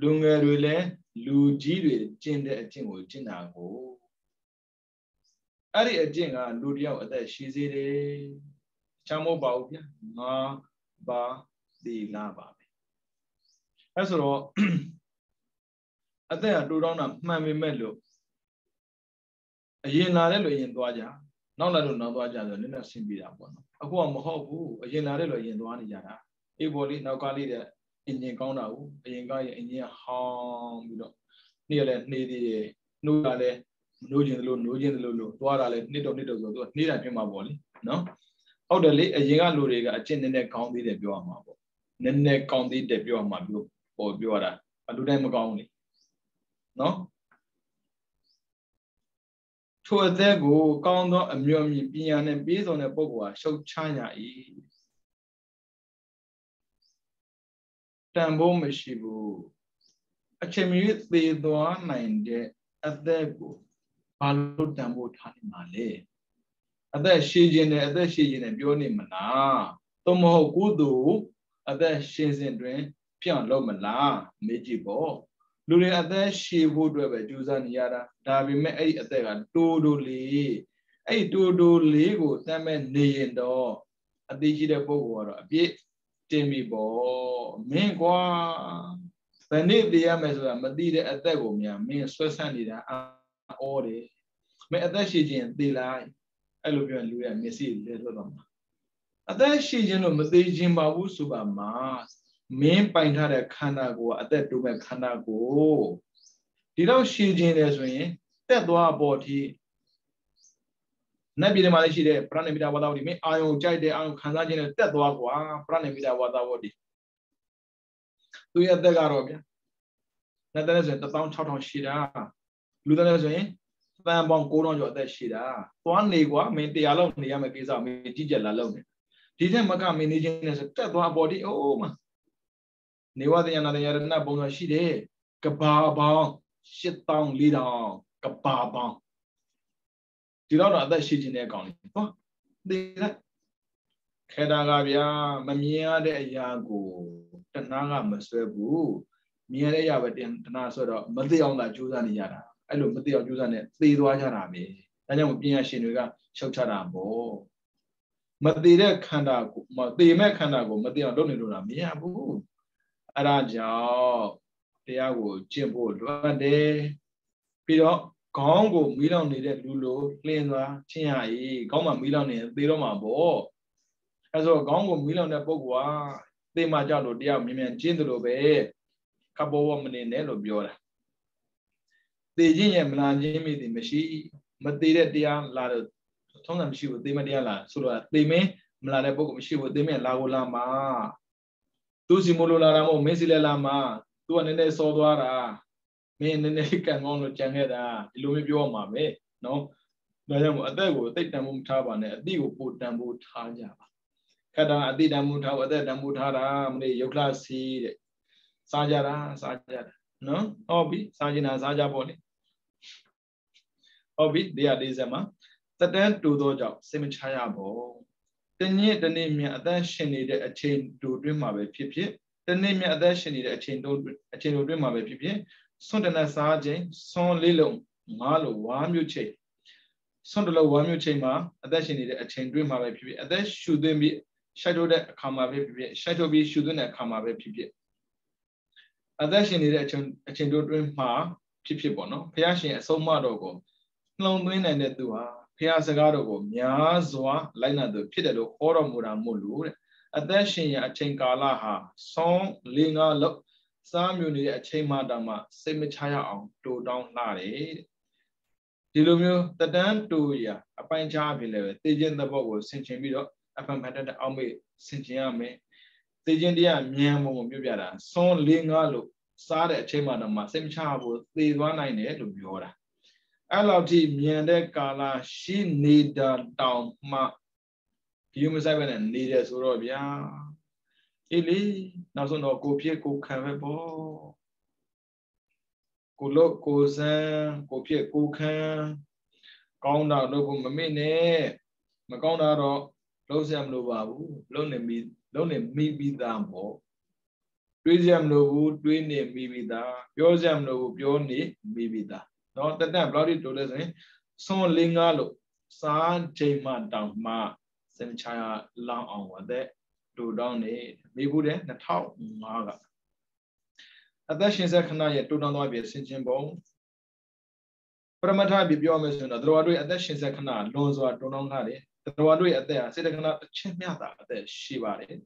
လူငယ်တွေလည်းလူကြီးတွေကျင့်တဲ့အကျင့်ကိုကျင့်တာကိုအဲ့ဒီအကျင့်ကလူတယောက်အသက်ရှိစေတယ်ချမ်းမို့ပါဘူးဗျာငါပါသီလပါပဲ အဲ့ဆိုတော့အသက်ကတူတောင်းတာမှန်ပေမဲ့လို့အရင်လာတဲ့လူအရင်သွားကြနောက်လာလို့နောက်သွားကြဆိုနည်းနည်းဆင်ပြေတာပေါ့နော်အခုကမဟုတ်ဘူးအရင်လာတဲ့လူအရင်သွားနေကြတာအေးပေါ်လေးနောက်ကလေးတဲ့အင်ဂျင်ကောင်းတာဘူးအရင်ကရင်အင်ဂျင်ဟောင်းပြီးတော့နေ့လည်းနှေးသေးတယ်နှိုးတာလည်းနိုးခြင်းလို့နိုးခြင်းလို့လို့သွားတာလည်းနှစ်တော့နှစ်တော့ဆိုတော့နှေးတာဖြစ်မှာပေါ့လေနော်ဟုတ်တယ်လေအရင်ကလူတွေကအကျင့်နည်းနည်းကောင်းသေးတယ်ပြောရမှာပေါ့နည်းနည်းကောင်းသေးတယ်ပြောရမှာပြော ပေါ်ပြောရတာအလူတိုင်းမကောင်းဘူးလေနော်ထိုအသက်ကိုကောင်းသောအမျိုးအမည်ပညာနဲ့ပြည့်စုံတဲ့ပုဂ္ဂိုလ်ဟာရှုပ်ချရ၏တန်ဖိုးမရှိဘူးအချိန်မီသေသွားနိုင်တဲ့အသက်ကိုဘာလို့တန်ဖိုးထားနေမှာလဲအသက်ရှည်ခြင်းနဲ့အသက်ရှည်ခြင်းနဲ့ပြောနေမလားသို့မဟုတ်ကုသိုလ်အသက်ရှည်စဉ်တွင် ပြောင်းလို့မလားမေးကြည့်ပေါ့လူတွေအသက်ရှည်ဖို့အတွက်ပဲကြိုးစားနေရတာဒါပေမဲ့အဲ့ဒီအသက်ကတိုးတိုးလေးအဲ့ဒီတိုးတိုးလေးကိုတမ်းမဲ့နေရင်တော့အသေးရှိတဲ့ပုဂ္ဂိုလ်ကတော့အပြည့်တင်ပြီပေါ့မင်းကွာဘယ်နေ့တည်ရမယ်ဆိုတာမသိတဲ့အသက်ကိုများမင်းဆွဲဆန့်နေတာအော်တယ်မင်းအသက်ရှည်ခြင်းတည်လိုက်အဲ့လိုပြောရင်လူရမျက်စိလဲလွတ်တော့မှာအသက်ရှည်ခြင်းလို့မသေးခြင်းပါဘူးဆိုပါမှာ မင်းပိုင်ထားတဲ့ခန္ဓာကိုယ်အသက်တိုးမဲ့ခန္ဓာကိုဒီတော့ရှည်ခြင်းလဲဆိုရင်တက်သွားပေါ်ထိနတ်ပြည်ထဲမှာလည်းရှိတဲ့ပရဏိမိတာဝါဒဝတိမင်းအာယုံကြိုက်တဲ့အာယုံခံစားခြင်းနဲ့တက်သွားကွာပရဏိမိတာဝါဒဝတိသူရဲ့အသက်ကတော့ဗျာနတ်တဲ့ဆိုရင်16000ရှိတာလူတဲ့ဆိုရင်တန်ပေါင်း9000ကျော်အသက်ရှိတာသွားနေကွာမင်းတရားလောက်နေရမယ့်ကိစ္စမင်းကြီးကြက်လာလောက်နေဒီထက်မကမင်းနေခြင်းနဲ့ဆိုတက်သွားပေါ်ဒီအိုးမ နေဝတယနာတယရဏပုံစံရှိတယ်ကဘာပေါင်း8000 4000ကဘာပေါင်းဒီတော့တော့အသက်ရှိခြင်းတဲ့အကောင်လေးဟောသိလိုက်ခေတာကဗျာမမြင်ရတဲ့အရာကိုတဏှာကမဆွဲဘူးမြင်ရတဲ့အရာပဲတဏှာဆွဲတော့မသိအောင်သာကြိုးစားနေရတာအဲ့လိုမသိအောင်ကြိုးစားနေသေသွားကြတာပဲဒါကြောင့်ပညာရှင်တွေကရှုပ်ချတာပေါ့မသေးတဲ့ခန္ဓာကိုမသေမဲ့ခန္ဓာကိုမသိအောင်လုပ်နေလို့လားမရဘူး အဲ့ဒါကြောင့်တရားကိုကျင့်ဖို့လွတ်တယ်ပြီးတော့ခေါင်းကိုမီးလောင်နေတဲ့လူလိုလှင်သွားချင်းရည်ခေါင်းမှာမီးလောင်နေသေတော့မှာပေါ့အဲဆိုခေါင်းကိုမီးလောင်တဲ့ပုဂ္ဂိုလ်ဟာသေမှကြောက်လို့တရားမြင်မြန်ကျင့်တယ်လို့ပဲကဘောဝမနေနဲ့လို့ပြောတာသေခြင်းရဲ့မလာခြင်းမိသည်မရှိ မသေးတဲ့တရားလာတော့ထုံးစံမရှိဘူးသေမတရားလာဆိုတော့သေမင်းမလာတဲ့ပုဂ္ဂိုလ်မရှိဘူးသေမင်းလာကိုလာမှာ သူစီမလို့လာတာမဟုတ်မင်းစီလဲလာမှာသူကနည်းနည်းစောသွားတာမင်းနည်းနည်းကံကောင်းလို့ကြံခဲ့တာဒီလိုမျိုးပြောမှာပဲနော်ဒါကြောင့်မို့အသက်ကိုသိတန်မှုမထားပါနဲ့အတိကိုပိုတန်ဖို့ထားကြပါခက်တာအတိတန်မှုထားအသက်တန်မှုထားတာမနေ့ရုပ်လာစီတဲ့စားကြတာစားကြတာနော်ဟုတ်ပြီစားကျင်တာစားကြပေါ့လေဟုတ်ပြီ140မှာတတန်းတူသောကြောင့်စိတ်မချရပါ တညစ်တနေ့မြအသက်ရှင်နေတဲ့အချိန်တူတွင်းမှာပဲဖြစ်ဖြစ်တနေ့မြအသက်ရှင်နေတဲ့အချိန်တူအချိန်တူတွင်းမှာပဲဖြစ်ဖြစ်ဆွန့်တနတ်စားခြင်းဆွန့်လေးလုံးငါးလိုဝါမျိုးချိန်ဆွန့်တလုံးဝါမျိုးချိန်မှာအသက်ရှင်နေတဲ့အချိန်တွင်းမှာပဲဖြစ်ဖြစ်အသက်ရှူသွင်းပြီးရှိုက်ထုတ်တဲ့အခါမှာပဲဖြစ်ဖြစ်ရှိုက်ထုတ်ပြီးရှူသွင်းတဲ့အခါမှာပဲဖြစ်ဖြစ်အသက်ရှင်နေတဲ့အချိန်အချိန်တွင်းမှာဖြစ်ဖြစ်ပေါ့နော်ဘုရားရှင်အဆုံးအမတော်ကိုနှလုံးသွင်းနိုင်တဲ့သူဟာ ဖះစကားတော်ကိုများစွာလိုက်နာသူဖြစ်တယ်လို့ဟောတော်မူတာမို့လို့တဲ့အသက်ရှင်ရအချိန်ကာလဟာဆောင်းလေးငါလောက်စားမြူနေတဲ့အချိန်မှတောင်မှစိတ်မချရအောင်တူတောင်းလှတယ်ဒီလိုမျိုးတတန်းတူရအပိုင်းခြားဖြစ်လည်းပဲသိခြင်းသဘောကိုဆင်ခြင်ပြီးတော့အဖန်ဖန်တဲ့အောက်မေ့ဆင်ခြင်ရမယ်သိခြင်းတရားမြန်ပုံကိုမြုပ်ပြတာဆွန်လေးငါလို့စားတဲ့အချိန်မှတော့မှစိတ်မချဘူးသေသွားနိုင်တယ်လို့ပြောတာ အဲ့လောက်ထိမြန်တဲ့ကာလရှိနေတာတောင်မှဒီမဆိုင်ပဲနဲ့နေတယ်ဆိုတော့ဗျာအေးလေနောက်ဆုံးတော့ကိုဖြစ်ကိုခံပဲပေါ့ကိုလို့ကိုစမ်းကိုဖြစ်ကိုခံကောင်းတာလို့ကိုမမေ့နဲ့မကောင်းတာတော့လုံးစရာမလိုပါဘူးလုံးနေမိလုံးနေမိပြီးသားပေါ့တွေးစရာမလိုဘူးတွေးနေမိပြီးသားပြောစရာမလိုဘူးပြောနေမိပြီးသား နော်တက်တက်ဘလောက်ထိတိုးလဲဆိုရင်ဆွန်လေးငါလို့စားချိန်မှတောင်မှစင်ချာလောင်းအောင်ဝတဲ့တူတောင်းနေမိဘူးတဲ့2005ကအသက်ရှင်ဆက်ခဏရဲ့တူတောင်းသွားပြီဆင်ချင်းပုံပရမထပြပြောမယ်ဆိုရင်တော့တို့တို့အသက်ရှင်ဆက်ခဏလွန်စွာတူတောင်းထားတယ်တို့တို့အသက်ဟာစေတခဏတစ်ချက်မျှတာအသက်ရှိပါတယ်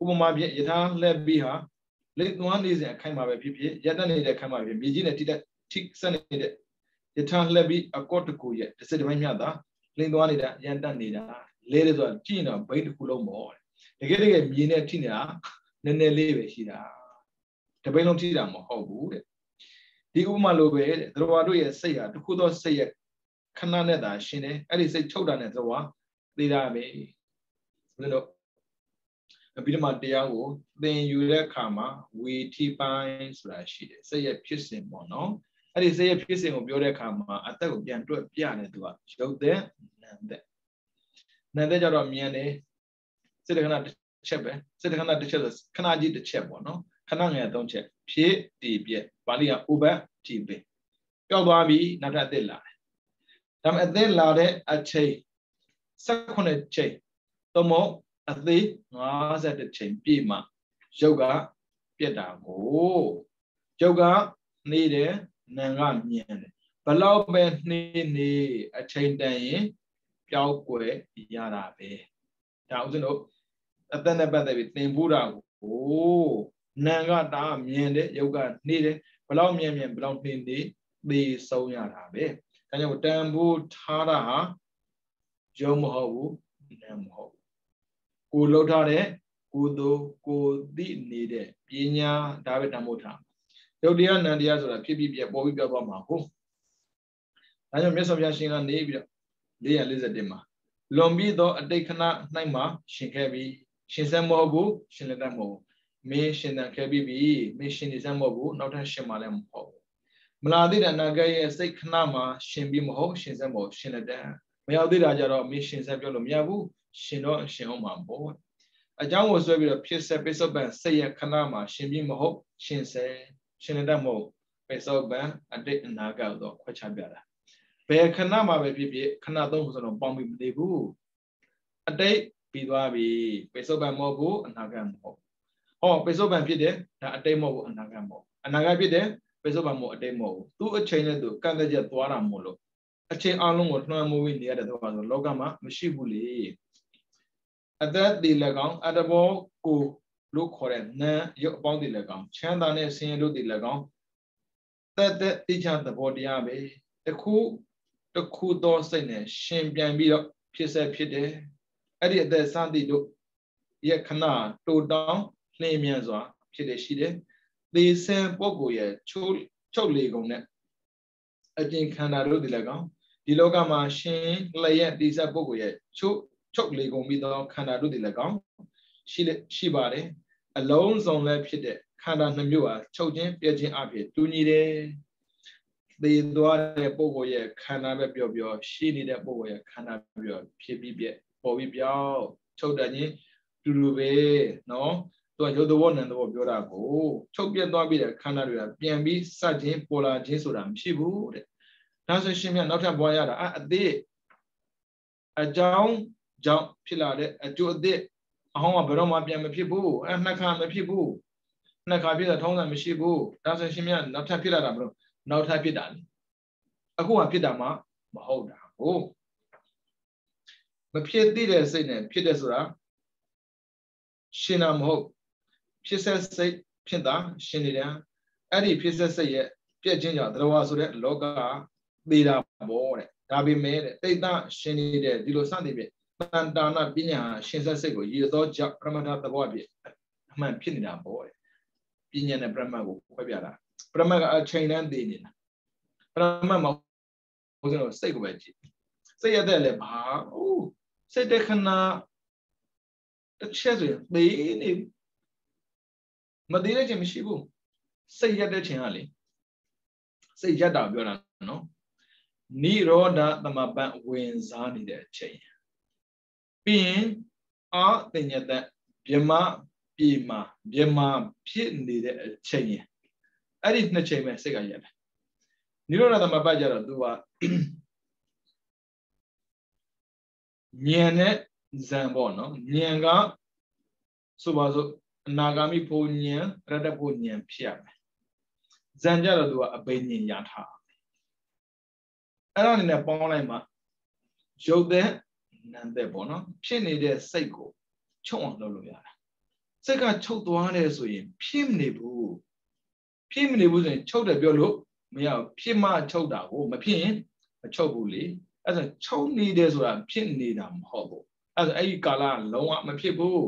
ဥပမာပြယထာလက်ပြီးဟာလက်သွားနေစဉ်အခိုင်မှာပဲဖြစ်ဖြစ်ရက်တက်နေတဲ့အခိုင်မှာဖြစ်မြေကြီးနဲ့တိတက် ထိဆက်နေတဲ့ယထာလက်ပြီးအကော့တကူရဲ့တစ်စက်တစ်ပိုင်းမျှတာလင်းသွားနေတာရန်တက်နေတာလဲတယ်ဆိုတာကြည့်ရင်တော့ဘိတ်တစ်ခုလုံးပေါ့တကယ်တကယ်မြင်နေထိနေတာနည်းနည်းလေးပဲရှိတာတပိတ်လုံးထိတာမဟုတ်ဘူးတဲ့ဒီဥပမာလိုပဲတဲ့သရဝါတို့ရဲ့စိတ်ဟာတခုသောစိတ်ရဲ့ခဏနဲ့သာရှင်တယ်အဲ့ဒီစိတ်ချုပ်တာနဲ့သရဝါသိတာပဲဘယ်လိုပြီးတော့မှတရားကိုသင်ယူတဲ့အခါမှာဝီထိပိုင်းဆိုတာရှိတယ်စိတ်ရဲ့ဖြစ်စဉ်ပေါ့နော် အဲ့ဒီစိတ်ရဲ့ဖြစ်စဉ်ကိုပြောတဲ့အခါမှာအသက်ကိုပြန်တွက်ပြတယ်သူကရုပ်တဲ့နာမ်တဲ့နာမ်တဲ့ကြတော့မြင်တယ်စိတ်တခဏတစ်ချက်ပဲစိတ်တခဏတစ်ချက်ဆိုခဏကြီးတစ်ချက်ပေါ့နော်ခဏငယ်သုံးချက်ဖြည့်တည်ပြက်ပါဠိကဥပတိပေပျောက်သွားပြီနောက်ထပ်အသက်လာတယ်ဒါပေမဲ့အသက်လာတဲ့အချိန်18ချိန်သို့မဟုတ်အသေး52ချိန်ပြည့်မှရုပ်ကပြက်တာကိုရုပ်ကနေတယ် နာမ်ကမြင်တယ်ဘလောက်ပဲနှေးနေအချိန်တန်ရင်ပျောက်ွယ်ရတာပဲဒါဥစဉ်တို့အသက်နဲ့ပတ်သက်ပြီးသင်ဖို့တာကိုနာမ်ကတာမြင်တယ်ရုပ်ကနှေးတယ်ဘလောက်မြင်မြင်ဘလောက်နှေးနေသေဆုံးရတာပဲဒါကြောင့်တန်ဖို့ထားတာဟာရုပ်မဟုတ်ဘူးနာမ်မဟုတ်ကိုလှုပ်ထားတဲ့ကိုသို့ကိုသိနေတဲ့ပညာဒါပဲတန်ဖို့ထား ရုပ်တရားနံတရားဆိုတာဖြစ်ပြီးပြပေါ်ပြီးပြောသွားမှာဟုတ်ဒါကြောင့်မြတ်စွာဘုရားရှင်ကနေပြီးတော့441မှာလွန်ပြီးတော့အတိတ်ခဏ၌မှာရှင်ခဲ့ပြီးရှင်ဆက်မဟုတ်ဘူးရှင်လည်းတတ်မဟုတ်မင်းရှင်တန်ခဲ့ပြီးပြီမင်းရှင်နေဆက်မဟုတ်ဘူးနောက်ထပ်ရှင်မှလည်းမဟုတ်ဘူးမလာသေးတဲ့အနာဂတ်ရဲ့စိတ်ခဏမှာရှင်ပြီးမဟုတ်ရှင်ဆက်မဟုတ်ရှင်လည်းတတ်မရောက်သေးတာကြတော့မင်းရှင်ဆက်ပြောလို့မရဘူးရှင်တော့ရှင်အောင်မှာပေါ့အကြောင်းကိုဆွဲပြီးတော့ဖြစ်ဆက်ပိဿပန်စိတ်ရခဏမှာရှင်ပြီးမဟုတ်ရှင်ဆဲ ရှင်တဲ့မဟုတ်ပိဿပန်အတိတ်အနာဂတ်တော့ခွဲခြားပြတာဘယ်ခဏမှာပဲဖြစ်ဖြစ်ခဏသုံးခုဆိုတော့ပေါင်းပြီးမသိဘူးအတိတ်ပြီးသွားပြီပိဿပန်မဟုတ်ဘူးအနာဂတ်မဟုတ်ဟောပိဿပန်ဖြစ်တယ်ဒါအတိတ်မဟုတ်ဘူးအနာဂတ်မဟုတ်အနာဂတ်ဖြစ်တယ်ပိဿပန်မဟုတ်အတိတ်မဟုတ်ဘူးသူ့အချိန်နဲ့သူကန့်သက်ချက်သွားတာမို့လို့အချိန်အလုံးကိုနှွှမ်းမိုးပြီးနေရတဲ့တော့ဆိုလောကမှာမရှိဘူးလေအသက်တည်၎င်းအတဘောကို လို့ခေါ်တဲ့နာရုပ်အပေါင်းတည်၎င်းချမ်းသာနဲ့ဆင်းရဲတို့တည်၎င်းသက်သက်တိကျသဘောတရားပဲတခုတခုသောစိတ်နဲ့ရှင်ပြန်ပြီးတော့ဖြစ်ဆက်ဖြစ်တယ်အဲ့ဒီအသက်စသည်တို့ရဲ့ခဏတိုတောင်းနှင်းမြန်စွာ ဖြစ်တယ်ရှိတယ်သေဆန်ပုဂ္ဂိုလ်ရဲ့ချိုးချုပ်လေကုန်နဲ့အကျင့်ခန္ဓာတို့ဒီလည်းကောင်းဒီလောကမှာရှင်လျက်တိစပုဂ္ဂိုလ်ရဲ့ချိုးချုပ်လေကုန်ပြီးသောခန္ဓာတို့ဒီလည်းကောင်းရှိရှိပါတယ် အလုံးစုံလည်းဖြစ်တဲ့ခန္ဓာနှမျိုးဟာချုပ်ခြင်းပြည့်ခြင်းအဖြစ်တူညီတယ်သေသွားတဲ့ပုဂ္ဂိုလ်ရဲ့ခန္ဓာပဲပြောပြောရှိနေတဲ့ပုဂ္ဂိုလ်ရဲ့ခန္ဓာပြောဖြစ်ပြီးပြပေါ်ပြီးပြောင်းချုပ်တဲ့ခြင်းတူတူပဲနော်သူကရုပ်သဘောနာမ်သဘောပြောတာကိုချုပ်ပြတ်သွားပြီးတဲ့ခန္ဓာတွေကပြန်ပြီးစခြင်းပေါ်လာခြင်းဆိုတာမရှိဘူးတဲ့ဒါဆိုရှင်မြတ်နောက်ထပ်ပွားရတာအသေးအကြောင်းကြောင့်ဖြစ်လာတဲ့အကျိုးအသစ် အဟောင်းကဘယ်တော့မှပြန်မဖြစ်ဘူးအဲနှစ်ခါမဖြစ်ဘူးနှစ်ခါဖြစ်တာထုံးတာမရှိဘူးဒါဆိုရှင်မြတ်နောက်ထပ်ဖြစ်လာတာမလို့နောက်ထပ်ဖြစ်တာလေအခုကဖြစ်တာမှမဟုတ်တာဟုတ်မဖြစ်သေးတဲ့စိတ်နဲ့ဖြစ်တဲ့ဆိုတာရှင်တာမဟုတ်ဖြစ်ဆက်စိတ်ဖြစ်တာရှင်နေတာအဲ့ဒီဖြစ်ဆက်စိတ်ရဲ့ပြည့်ခြင်းကြောင့်သရဝါဆိုတဲ့လောကသေးတာပေါ့တဲ့ဒါပေမဲ့တဲ့တိတ်တရှင်နေတဲ့ဒီလိုစသည်ဖြင့် တန်တာနာပညာရှင်ဆက်စိတ်ကိုရည်သောကြောင့်ပရမတ္ထသဘောအဖြစ်အမှန်ဖြစ်နေတာပေါ့တဲ့ပညာနဲ့ပရမတ်ကိုခွဲပြတာပရမတ်ကအချိန်တန်းသိနေတာပရမတ်မှာဘုရားတို့စိတ်ကိုပဲကြည့်စိတ်ရတဲ့လည်းဘာအိုးစိတ်တခဏတစ်ချက်ဆိုရင်သေနေမသေးတဲ့ချိန်မရှိဘူးစိတ်ရတဲ့ချိန်ကလေစိတ်ရတာပြောတာနော်နိရောဓသမပံဝင်စားနေတဲ့အချိန် ပြီးရင်အာတင်ညတမြမပြေမာမြမဖြစ်နေတဲ့အချိန်ရအဲ့ဒီနှစ်ချိန်ပဲစိတ်ကရတယ်နိရောဓသမပကြတော့သူကဉာဏ်နဲ့ဇံပေါ့နော်ဉာဏ်ကဆိုပါစို့အနာဂါမိဖို့ဉာဏ်ရတ္တဖို့ဉာဏ်ဖြစ်ရမယ်ဇံကြတော့သူကအဘိညာဉ်ရထားအဲ့ဒါအနေနဲ့ပေါင်းလိုက်မှရုပ်တဲ့ နာမ်တဲ့ပေါ့နော်ဖြစ်နေတဲ့စိတ်ကိုချုပ်အောင်လုပ်လို့ရတာစိတ်ကချုပ်သွားတယ်ဆိုရင် ဖြစ်မနေဘူးဖြစ်မနေဘူးဆိုရင်ချုပ်တယ်ပြောလို့မရဘူးဖြစ်မှချုပ်တာကိုမဖြစ်ရင်မချုပ်ဘူးလေအဲ့ဒါချုပ်နေတယ်ဆိုတာဖြစ်နေတာမဟုတ်ဘူးအဲ့ဒါအဲ့ဒီကာလလုံးဝမဖြစ်ဘူး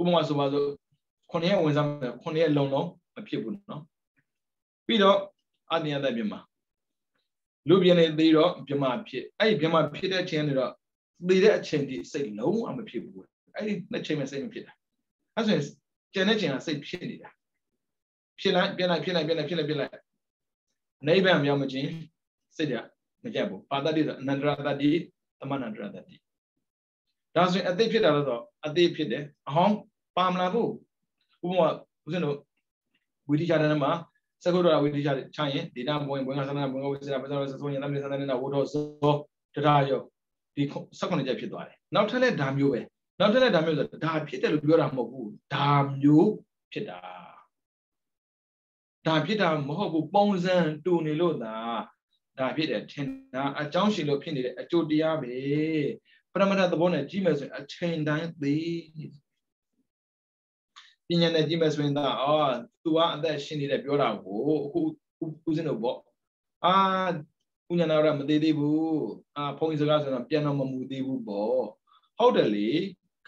ဥပမာဆိုပါစို့ခုနှစ်ရက်ဝင်စားမယ်ခုနှစ်ရက်လုံးလုံးမဖြစ်ဘူးနော်ပြီးတော့အတ္တယတပြမှာလူပြင်းနေသေးတော့ပြမဖြစ်အဲ့ဒီပြမဖြစ်တဲ့အချိန်တွေတော့ သေတဲ့အချိန်ဒီစိတ်လုံးဝမဖြစ်ဘူးအဲ့ဒီနှစ်ချိန်မှစိတ်မဖြစ်တာအဲ့ဆိုရင်ကျန်တဲ့ချိန်ကစိတ်ဖြစ်နေတာဖြစ်လိုက်ပြလိုက်ဖြစ်လိုက်ပြလိုက်ဖြစ်လိုက်ပြလိုက်နိဗ္ဗာန်မြောက်မခြင်းစိတ်ကမကြက်ဘူးပါတတိဆိုအနန္တရတတိသမဏန္တရတတိဒါဆိုရင်အသိဖြစ်တာလို့ဆိုအသိဖြစ်တယ်အဟောင်းပါမလာဘူးဥပမာဦးဇင်းတို့ဝိတိချာတဲ့မှာစကုဒ္ဒရာဝိတိချာချရင်ဒေတာဘဝင်ဘဝင်ကသနာဘဝင်ကဝိစရာပဇာရစဆိုရင်သမီးသန္တနာဝဒောဇောတရားယော ဒီ16ချက်ဖြစ်သွားတယ်နောက်ထပ်လည်းဒါမျိုးပဲနောက်ထပ်လည်းဒါမျိုးဆိုဒါဖြစ်တယ်လို့ပြောတာမဟုတ်ဘူးဒါမျိုးဖြစ်တာဒါဖြစ်တာမဟုတ်ဘူးပုံစံတူနေလို့သာဒါဖြစ်တယ်ထင်တာအကြောင်းရှိလို့ဖြစ်နေတဲ့အကျိုးတရားပဲပရမတ္ထသဘောနဲ့ကြီးမယ်ဆိုရင်အချိန်တိုင်းသိပညာနဲ့ကြီးမယ်ဆိုရင်ဒါအော် तू ကအသက်ရှင်နေတယ်ပြောတာကိုအခုဦးစင်းတို့ပေါ့အာ ဥညာနာရမသေးသေးဘူးအာဘုန်းကြီးစကားဆိုတော့ပြန်တော့မမူသေးဘူးပေါ့ဟုတ်တယ်လေ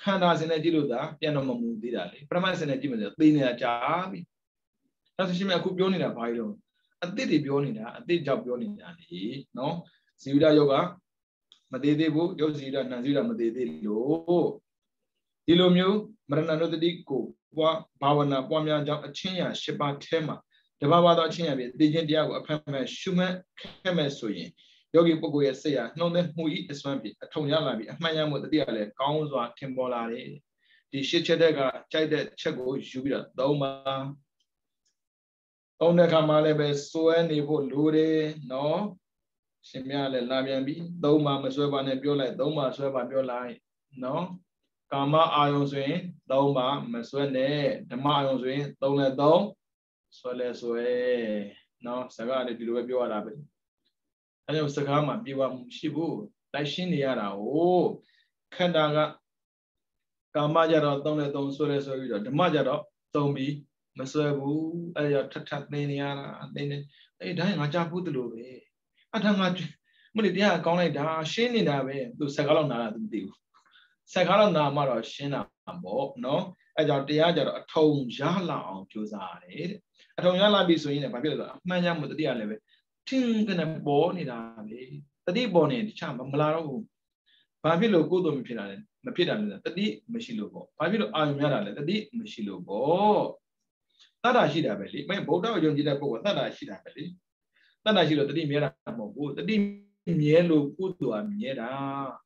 ခန္ဓာစင်နဲ့ကြည့်လို့သာပြန်တော့မမူသေးတာလေပရမတ်စင်နဲ့ကြည့်မယ်ဆိုသိနေတာကြာပြီဒါဆိုရှင်မအခုပြောနေတာဘာကြီးတော့အတိတ်တွေပြောနေတာအတိတ်ကြောင့်ပြောနေတာလေနော်ဇီဝဒယောဂမသေးသေးဘူးရုပ်ဇီဝဒနာဇီဝဒမသေးသေးလို့ဒီလိုမျိုးမရဏနုတတိကိုပွားဘာဝနာပွားများကြောင့်အချင်းရ၈ပါးထဲမှာ တဘာဝသောအချင်းရပြီသိခြင်းတရားကိုအဖက်မဲ့ရှုမှတ်ခဲ့မဲ့ဆိုရင်ယောဂီပုဂ္ဂိုလ်ရဲ့စိတ်ဟာနှုံတဲ့မှုဤအစွမ်းဖြင့်အထုံရလာပြီးအမှန်ရမှုတတိယလည်းကောင်းစွာထင်ပေါ်လာတယ်ဒီရှစ်ချက်တက်ကကြိုက်တဲ့ချက်ကိုယူပြီးတော့သုံးပါသုံးတဲ့ခါမှလည်းပဲစွဲနေဖို့လိုတယ်နော်ရှင်မြလည်းလာပြန်ပြီသုံးပါမစွဲပါနဲ့ပြောလိုက်သုံးပါစွဲပါပြောလိုက်နော်ကာမအာယုံဆိုရင်သုံးပါမစွဲနဲ့ဓမ္မအာယုံဆိုရင်သုံးနဲ့သုံး စွဲလဲစွဲနော်စကားလည်းဒီလိုပဲပြောရတာပဲအဲကြောင့်စကားမှာပြေဝမှုရှိဖို့လိုက်ရှင်းနေရတာဟိုခန္ဓာကကာမကြတော့သုံးနဲ့သုံးစွဲလဲစွဲပြီးတော့ဓမ္မကြတော့သုံးပြီးမစွဲဘူးအဲကြောင့်ထထသိနေရတာသိနေအဲဒါငါကြားဘူးတလို့ပဲအထငါမလို့တရားကောင်းလိုက်တာရှင်းနေတာပဲသူစကားလောက်နာတာသူမသိဘူးစကားလောက်နာမှတော့ရှင်းတာပေါ့နော်အဲကြောင့်တရားကြတော့အထုံရလာအောင်ကြိုးစားရတယ်တဲ့ အထုံရလာပြီဆိုရင်လည်းဘာဖြစ်လဲဆိုတော့အမှန်ရမှုတတိယလည်းပဲထင်းကနေပေါ်နေတာပဲတတိပေါ်နေတခြားမလာတော့ဘူးဘာဖြစ်လို့ကိုယ်တော်မဖြစ်တာလဲမဖြစ်တာလဲတတိမရှိလို့ပေါ့ဘာဖြစ်လို့အာယုံရတာလဲတတိမရှိလို့ပေါ့တတ္တာရှိတာပဲလေမင်းဗုဒ္ဓကိုယုံကြည်တဲ့ပုဂ္ဂိုလ်တတ္တာရှိတာပဲလေတတ္တာရှိလို့တတိမြဲတာမဟုတ်ဘူးတတိမြဲလို့ကုသိုလ်ကမြဲတာ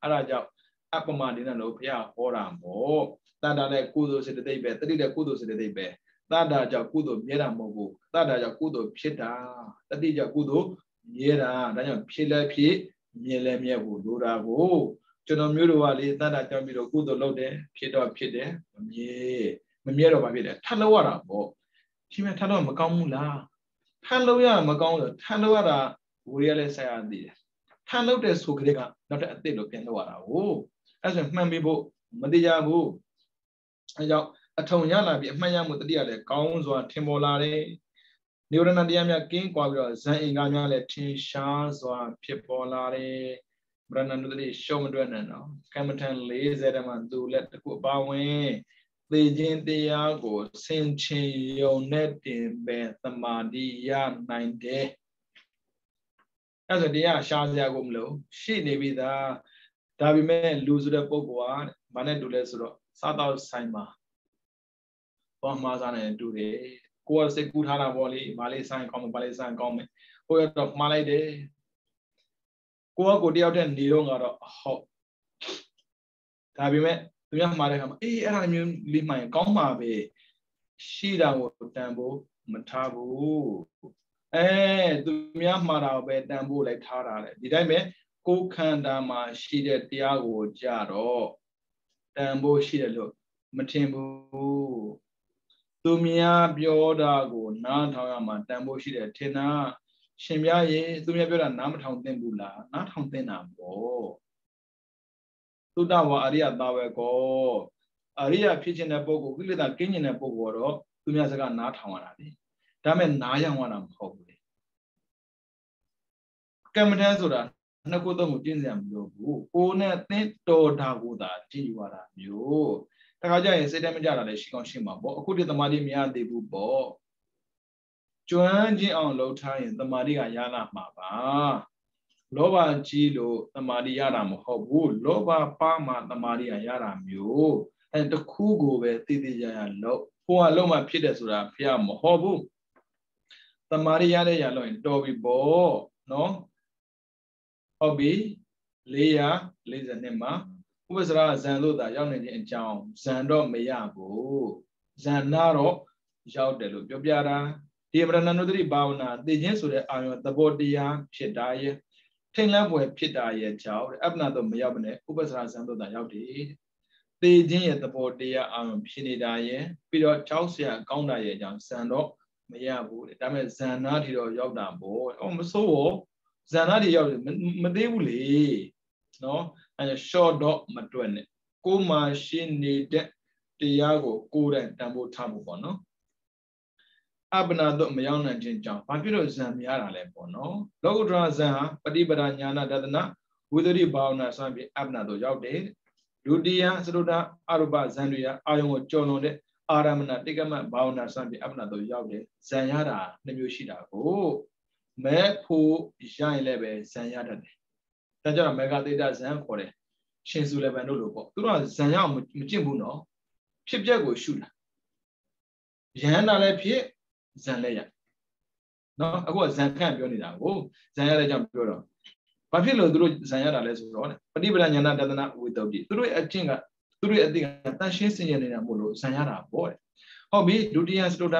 အဲ့ဒါကြောင့်အပမဒိနလို့ဘုရားဟောတာပေါ့တတ္တာလည်းကုသိုလ်စေတသိက်ပဲတတိလည်းကုသိုလ်စေတသိက်ပဲ တတ္တာကြောင့်ကုသိုလ်မြဲတာမဟုတ်ဘူးတတ္တာကြောင့်ကုသိုလ်ဖြစ်တာတတိကြောင့်ကုသိုလ်မြဲတာဒါကြောင့်ဖြစ်လဲဖြစ်မြဲလဲမြဲဖို့လိုတာကိုကျွန်တော်မျိုးတို့ကလေတတ္တာကြောင့်ပြီးတော့ကုသိုလ်လုပ်တယ်ဖြစ်တော့ဖြစ်တယ်မမြဲမမြဲတော့ဘာဖြစ်လဲထပ်လို့ရတာပေါ့ရှင်မထပ်လို့မကောင်းဘူးလားထပ်လို့ရမကောင်းလို့ထပ်လို့ရတာဝေရလဲဆက်ရသေးတယ်ထပ်လို့တဲ့ဆိုကြတဲ့ကနောက်တဲ့အစ်စ်လို့ပြန်လို့ရတာကိုအဲ့ဆိုမှန်ပြီးဖို့မတိကြဘူးအဲကြောင့် အထုံရလာပြီးအမှန်ရမှုတတိယလည်းကောင်းစွာထင်ပေါ်လာတယ်နိဝရဏတရားများကင်းကွာပြီးတော့ဇန်အင်္ဂါများလည်းထင်ရှားစွာဖြစ်ပေါ်လာတယ်ဗရဏနုတတိရှုံးမတွက်နဲ့နော်ကမ္မထန်40တမှသူလက်တစ်ခုပါဝင်သေခြင်းတရားကိုဆင်ခြင်ယုံနဲ့တင်ပဲသမာဓိရနိုင်တယ်အဲ့ဆိုတရားရှားစရာကိုမလို့ရှိနေပြီသားဒါပေမဲ့လူဆိုတဲ့ပုံကဘာနဲ့တူလဲဆိုတော့စားတော့ဆိုင်မှာ ဘောမှားစားနေတူတယ်ကိုယ်ကစိတ်ကူးထားတာပေါ့လေဘာလေးဆိုင်ကောင်းမယ်ဘာလေးဆိုင်ကောင်းမယ်ကိုယ်ကတော့မှားလိုက်တယ်ကိုကကိုတယောက်တည်းနေတော့ကတော့ဟုတ်ဒါပေမဲ့သူများမှားတဲ့ခါမှာအေးအဲ့ဒါမျိုးလေးမှရင်ကောင်းမှာပဲရှိတာကိုတန်ဖို့မထားဘူးအဲသူများမှားတာကိုပဲတန်ဖို့လိုက်ထားတာလေဒီတိုင်းပဲကိုယ်ခန္ဓာမှာရှိတဲ့တရားကိုကြတော့တန်ဖို့ရှိတယ်လို့မထင်ဘူး သူများပြောတာကို နားထောင်ရမှာတန်ဖို့ရှိတယ်ထင်တာရှင်ပြရေသူများပြောတာနားမထောင်သင့်ဘူးလားနားထောင်သင့်တာပေါ့သုတ္တဝါအရိယသာဝေကောအရိယဖြစ်ခြင်းတဲ့ပုဂ္ဂိုလ်ကိလေသာကင်းကျင်တဲ့ပုဂ္ဂိုလ်တော့သူများစကားနားထောင်ရတာလေဒါမဲ့နားရောင်ရတာမဟုတ်ဘူးလေကမ္မထမ်းဆိုတာနှစ်ခုသုံးခုကျင့်စရာမလိုဘူးကိုယ်နဲ့သင်တော်တာကိုသာကြည့်ရတာမျိုး တခါကျရင်စိတ်တမကြတာလည်းရှိကောင်းရှိမှာပေါ့အခုဒီသမာဓိမရသေးဘူးပေါ့ကျွမ်းကျင်အောင်လှုပ်ထားရင်သမာဓိကရလာမှာပါလောဘကြီးလို့သမာဓိရတာမဟုတ်ဘူးလောဘပါမှသမာဓိကရတာမျိုးအဲတခုကိုပဲတည်တည်ရရလို့ဟိုကလုံးမဖြစ်တယ်ဆိုတာဖះမဟုတ်ဘူးတမာရီရတဲ့ရလို့ရင်တော်ပြီပေါ့နော်ဟုတ်ပြီ442မှာ ဥပ္ပစရဇံတို့သာရောက်နေခြင်းအကြောင်းဇံတော့မရဘူးဇံနာတော့ရောက်တယ်လို့ပြောပြတာဒီမရဏနုဒတိဘာဝနာသိခြင်းဆိုတဲ့အာရုံသဘောတရားဖြစ်တာရဲ့ထိတ်လန့်ဖွယ်ဖြစ်တာရဲ့ကြောင့်အပ္ပနာတော့မရောက်ဘဲဥပ္ပစရဇံတို့သာရောက်တယ်သေခြင်းရဲ့သဘောတရားအာရုံဖြစ်နေတာရဲ့ပြီးတော့ကြောက်စရာကောင်းတာရဲ့အကြောင်းဇံတော့မရဘူးတဲ့ဒါပေမဲ့ဇန်နာတီတော့ရောက်တာပေါ့ဟောမစိုးဘောဇန်နာတီရောက်တယ်မသေးဘူးလေနော် အဲ short တော့မတွက်နဲ့ကိုမှရှင်းနေတဲ့တရားကိုကိုယ်တိုင်တန်ဖိုးထားဖို့ပေါ့နော်အပနာတော့မရောက်နိုင်ခြင်းကြောင့်ဘာဖြစ်လို့ဇံများတာလဲပေါ့နော်လောကုတ္တရာဇံဟာပฏิပဒါညာနာတဒနာဝိသရိဘာဝနာဆိုပြီးအပနာတော့ရောက်တယ်ဒုတိယသရုဒ္ဓအရုပဇံတွေကအာယုံကိုကြော်လွန်တဲ့အာရမဏတိကမဘာဝနာစံပြီးအပ္ပနာတို့ရောက်တယ်ဇံရတာနှမျိုးရှိတာကိုမဲဖို့ရရင်လည်းပဲဇံရတတ်တယ် ဒါကြောင့်မေဂသေတာဇံခေါ်တယ်ရှင်စုလည်းပဲတို့လို့ပေါ့သူတို့ကဇံရအောင်မကျင့်ဘူးနော်ဖြစ်ပျက်ကိုရှုတာယဟန္တာလည်းဖြစ်ဇံလည်းရနော်အခုကဇံခန့်ပြောနေတာကိုဇံရတဲ့ကြောင့်ပြောတော့ဘာဖြစ်လို့သူတို့ဇံရတာလဲဆိုတော့ပฏิပဒညာနာတဒနာဝိတ္တုတိသူတို့ရဲ့အကျင့်ကသူတို့ရဲ့အသိကတန်ရှင်းစင်ကြနေတာမို့လို့ဇံရတာပေါ့တဲ့ဟုတ်ပြီဒုတိယစတုဒ္ဓ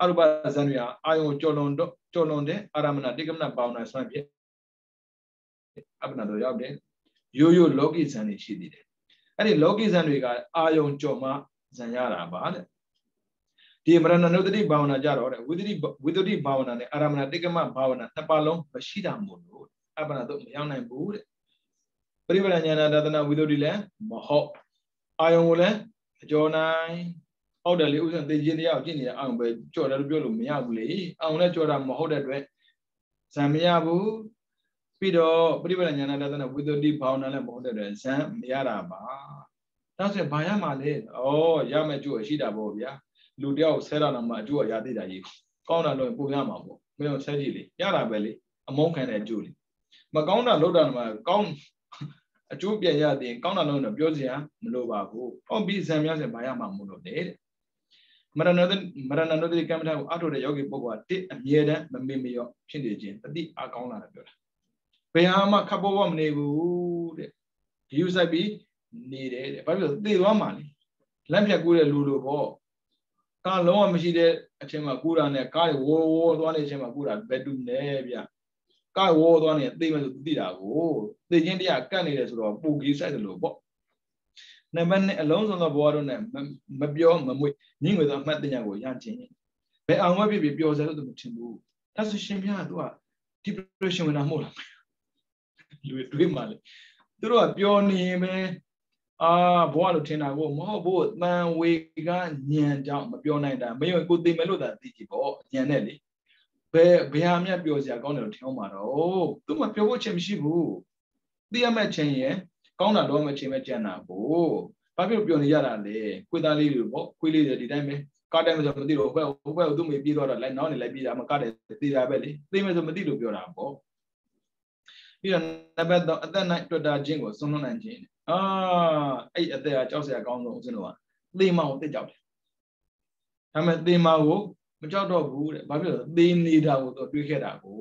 အရူပဇံတွေဟာအာယုံကျော်လွန်တော့ကျော်လွန်တဲ့အာရမဏတိကမနဘာဝနာဆွမ်းဖြစ် အပ္ပနာတို့ရောက်တယ်ရိုးရိုးလောကိဇံတွေရှိသေးတယ်အဲ့ဒီလောကိဇံတွေကအာယုံကျော်မှဇံရတာပါတဲ့ဒီမရဏနုတ္တိဘာဝနာကြတော့တဲ့ဝိတ္တိဝိတ္တိဘာဝနာနဲ့အာရမဏတိကမဘာဝနာနှစ်ပါးလုံးမရှိတာမို့လို့အပ္ပနာတို့မရောက်နိုင်ဘူးတဲ့ပရိပဒညာနာတဒနာဝိတ္တိလည်းမဟုတ်အာယုံကိုလည်းအကျော်နိုင်ဟုတ်တယ်လေဥစ္စာသိချင်းတရားကိုကြည့်နေတဲ့အာယုံပဲကြော်တယ်လို့ပြောလို့မရဘူးလေအာယုံနဲ့ကြော်တာမဟုတ်တဲ့အတွက်ဇံမရဘူး ပြီးတော့ပရိပဒညာနာတသနာဝိသုဒ္ဓိဘာဝနာလည်းမဟုတ်တဲ့အတွက်ဇံမရတာပါဒါဆိုရင်ဘာရမှာလဲဩရမယ့်ကျိုးရှိတာပေါ့ဗျာလူတယောက်ဆဲတာတော့မှအကျိုးရသေးတာကြီးကောင်းတာလို့ပုံရမှာပေါ့မင်းတို့ဆဲကြည့်လေရတာပဲလေအမုန်းခံတဲ့အကျိုးလေမကောင်းတာလောက်တာမှကောင်းအကျိုးပြန်ရတဲ့ကောင်းတာလုံးတော့ပြောစရာမလိုပါဘူး။ဟောပြီးဇံများစင်ဘာရမှာမလို့တဲ့မရဏနမရဏနုတိကမ္မထာကိုအထုတဲ့ယောဂီပုဂ္ဂိုလ်ကတစ်အမြဲတမ်းမမေ့မလျော့ဖြစ်နေခြင်းတတိအကောင်းလာတယ်ပြောတာ။ ဘယ်ဟာမှခပ်ပေါ်ပေါ်မနေဘူးတဲ့။ဒီဥဆိုင်ပြီးနေတယ်တဲ့။ဘာဖြစ်လို့သေသွားမှလဲ။လက်ဖြတ်ကူးတဲ့လူလိုပေါ့။ကားလုံးဝမရှိတဲ့အချိန်မှာကူးတာနဲ့ကားဝိုးဝိုးသွားနေတဲ့အချိန်မှာကူးတာဘယ်တူလဲဗျ။ကဝေါ်သွားနေသိမယ်ဆိုသိတာကိုသိချင်းတရားကတ်နေတယ်ဆိုတော့ပူကြီးဆိုင်တယ်လို့ပေါ့နံပါတ်2အလုံးစုံသောဘဝတို့နဲ့မပြောမမွေညင်ငွေသောအမှတ်တညာကိုရခြင်းဘယ်အောင်ဝဲပြပြပျော်စဲလို့သူမထင်ဘူးဒါဆိုရှင်ပြကသူက depression ဝင်တာမဟုတ်လား လူတွေးမှလေသူတို့ကပျော်နေမယ်အာဘဝလို့ထင်တာကိုမဟုတ်ဘူးတန်ဝေကညံကြောင့်မပြောနိုင်တာမယုံကိုသိမယ်လို့သာသိကြည့်ပေါ့ညံနဲ့လေဘယ်ဘယ်ဟာမြတ်ပြောစရာကောင်းတယ်လို့ထင်အောင်ပါတော့သူမှပြောဖို့ချင်းမရှိဘူးသိရမဲ့ချင်းရဲ့ကောင်းတာတော့မချင်းပဲကြံတာကိုဘာဖြစ်လို့ပြောနေရတာလဲခွေးသားလေးတွေပေါ့ခွေးလေးတွေဒီတိုင်းပဲကားတိုင်းမဆိုမသိလို့ဟိုဘက်ဟိုဘက်သူ့မေပြေးတော့လိုက်နောက်နေလိုက်ပြေးတာမကားတယ်သိတာပဲလေသိမယ်ဆိုမသိလို့ပြောတာပေါ့ ပြီးတော့နံပါတ်3အသက်နိုင်တွေ့တာချင်းကိုစွန့်လွတ်နိုင်ခြင်းအာအဲ့အသက်ကကြောက်စရာကောင်းဆုံးဦးဇင်းတို့ကသေမောင်သိကြောက်တယ်ဒါပေမဲ့သေမောင်ကိုမကြောက်တော့ဘူးတဲ့ဘာဖြစ်လို့သေနေတာကိုသူတွေးခဲ့တာကို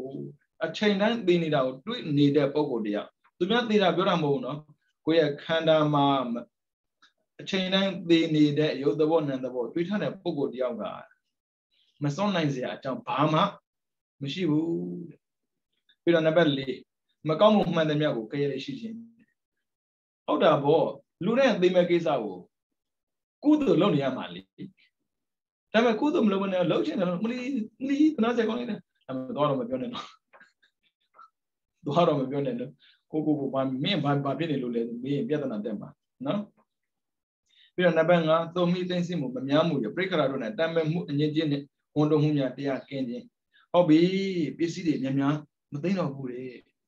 အချိန်တိုင်းသေနေတာကိုတွေးနေတဲ့ပုံကိုတရားသူများသေတာပြောတာမဟုတ်ဘူးနော်ကိုယ့်ရဲ့ခန္ဓာမှာအချိန်တိုင်းသေနေတဲ့ရုပ်သဘောနာမ်သဘောတွေးထားတဲ့ပုံကိုတယောက်ကမစွန့်နိုင်စရာအကြောင်းဘာမှမရှိဘူးတဲ့ပြီးတော့နံပါတ်၄ မမကောင်းမှုမှန်တယ်မြတ်ကိုကဲရရှိခြင်းဟုတ်တာဗောလူနဲ့သိမဲ့ကိစ္စကိုကုသိုလ်လုပ်နေရမှာလေဒါပေမဲ့ကုသိုလ်မလုပ်ဘဲနဲ့လှုပ်ချင်တယ်မလီမလီသနာစက်ကောင်းနေတာဒါပေမဲ့တော့တော့မပြောနဲ့တော့တော့တော့မပြောနဲ့လို့ကိုကိုကိုဘာမင်းဘာဘာဖြစ်နေလို့လဲမင်းပြဿနာတက်မှာနော်ပြီးတော့နံပါတ်5သုံးမိသိသိမှုမများမှုရပြိခရာတို့နဲ့တမ်းမဲ့မှုအငြင်းချင်းနဲ့ဝန်တော်မှုများတရားကင်းခြင်းဟုတ်ပြီပစ္စည်းတွေများများမသိတော့ဘူးလေ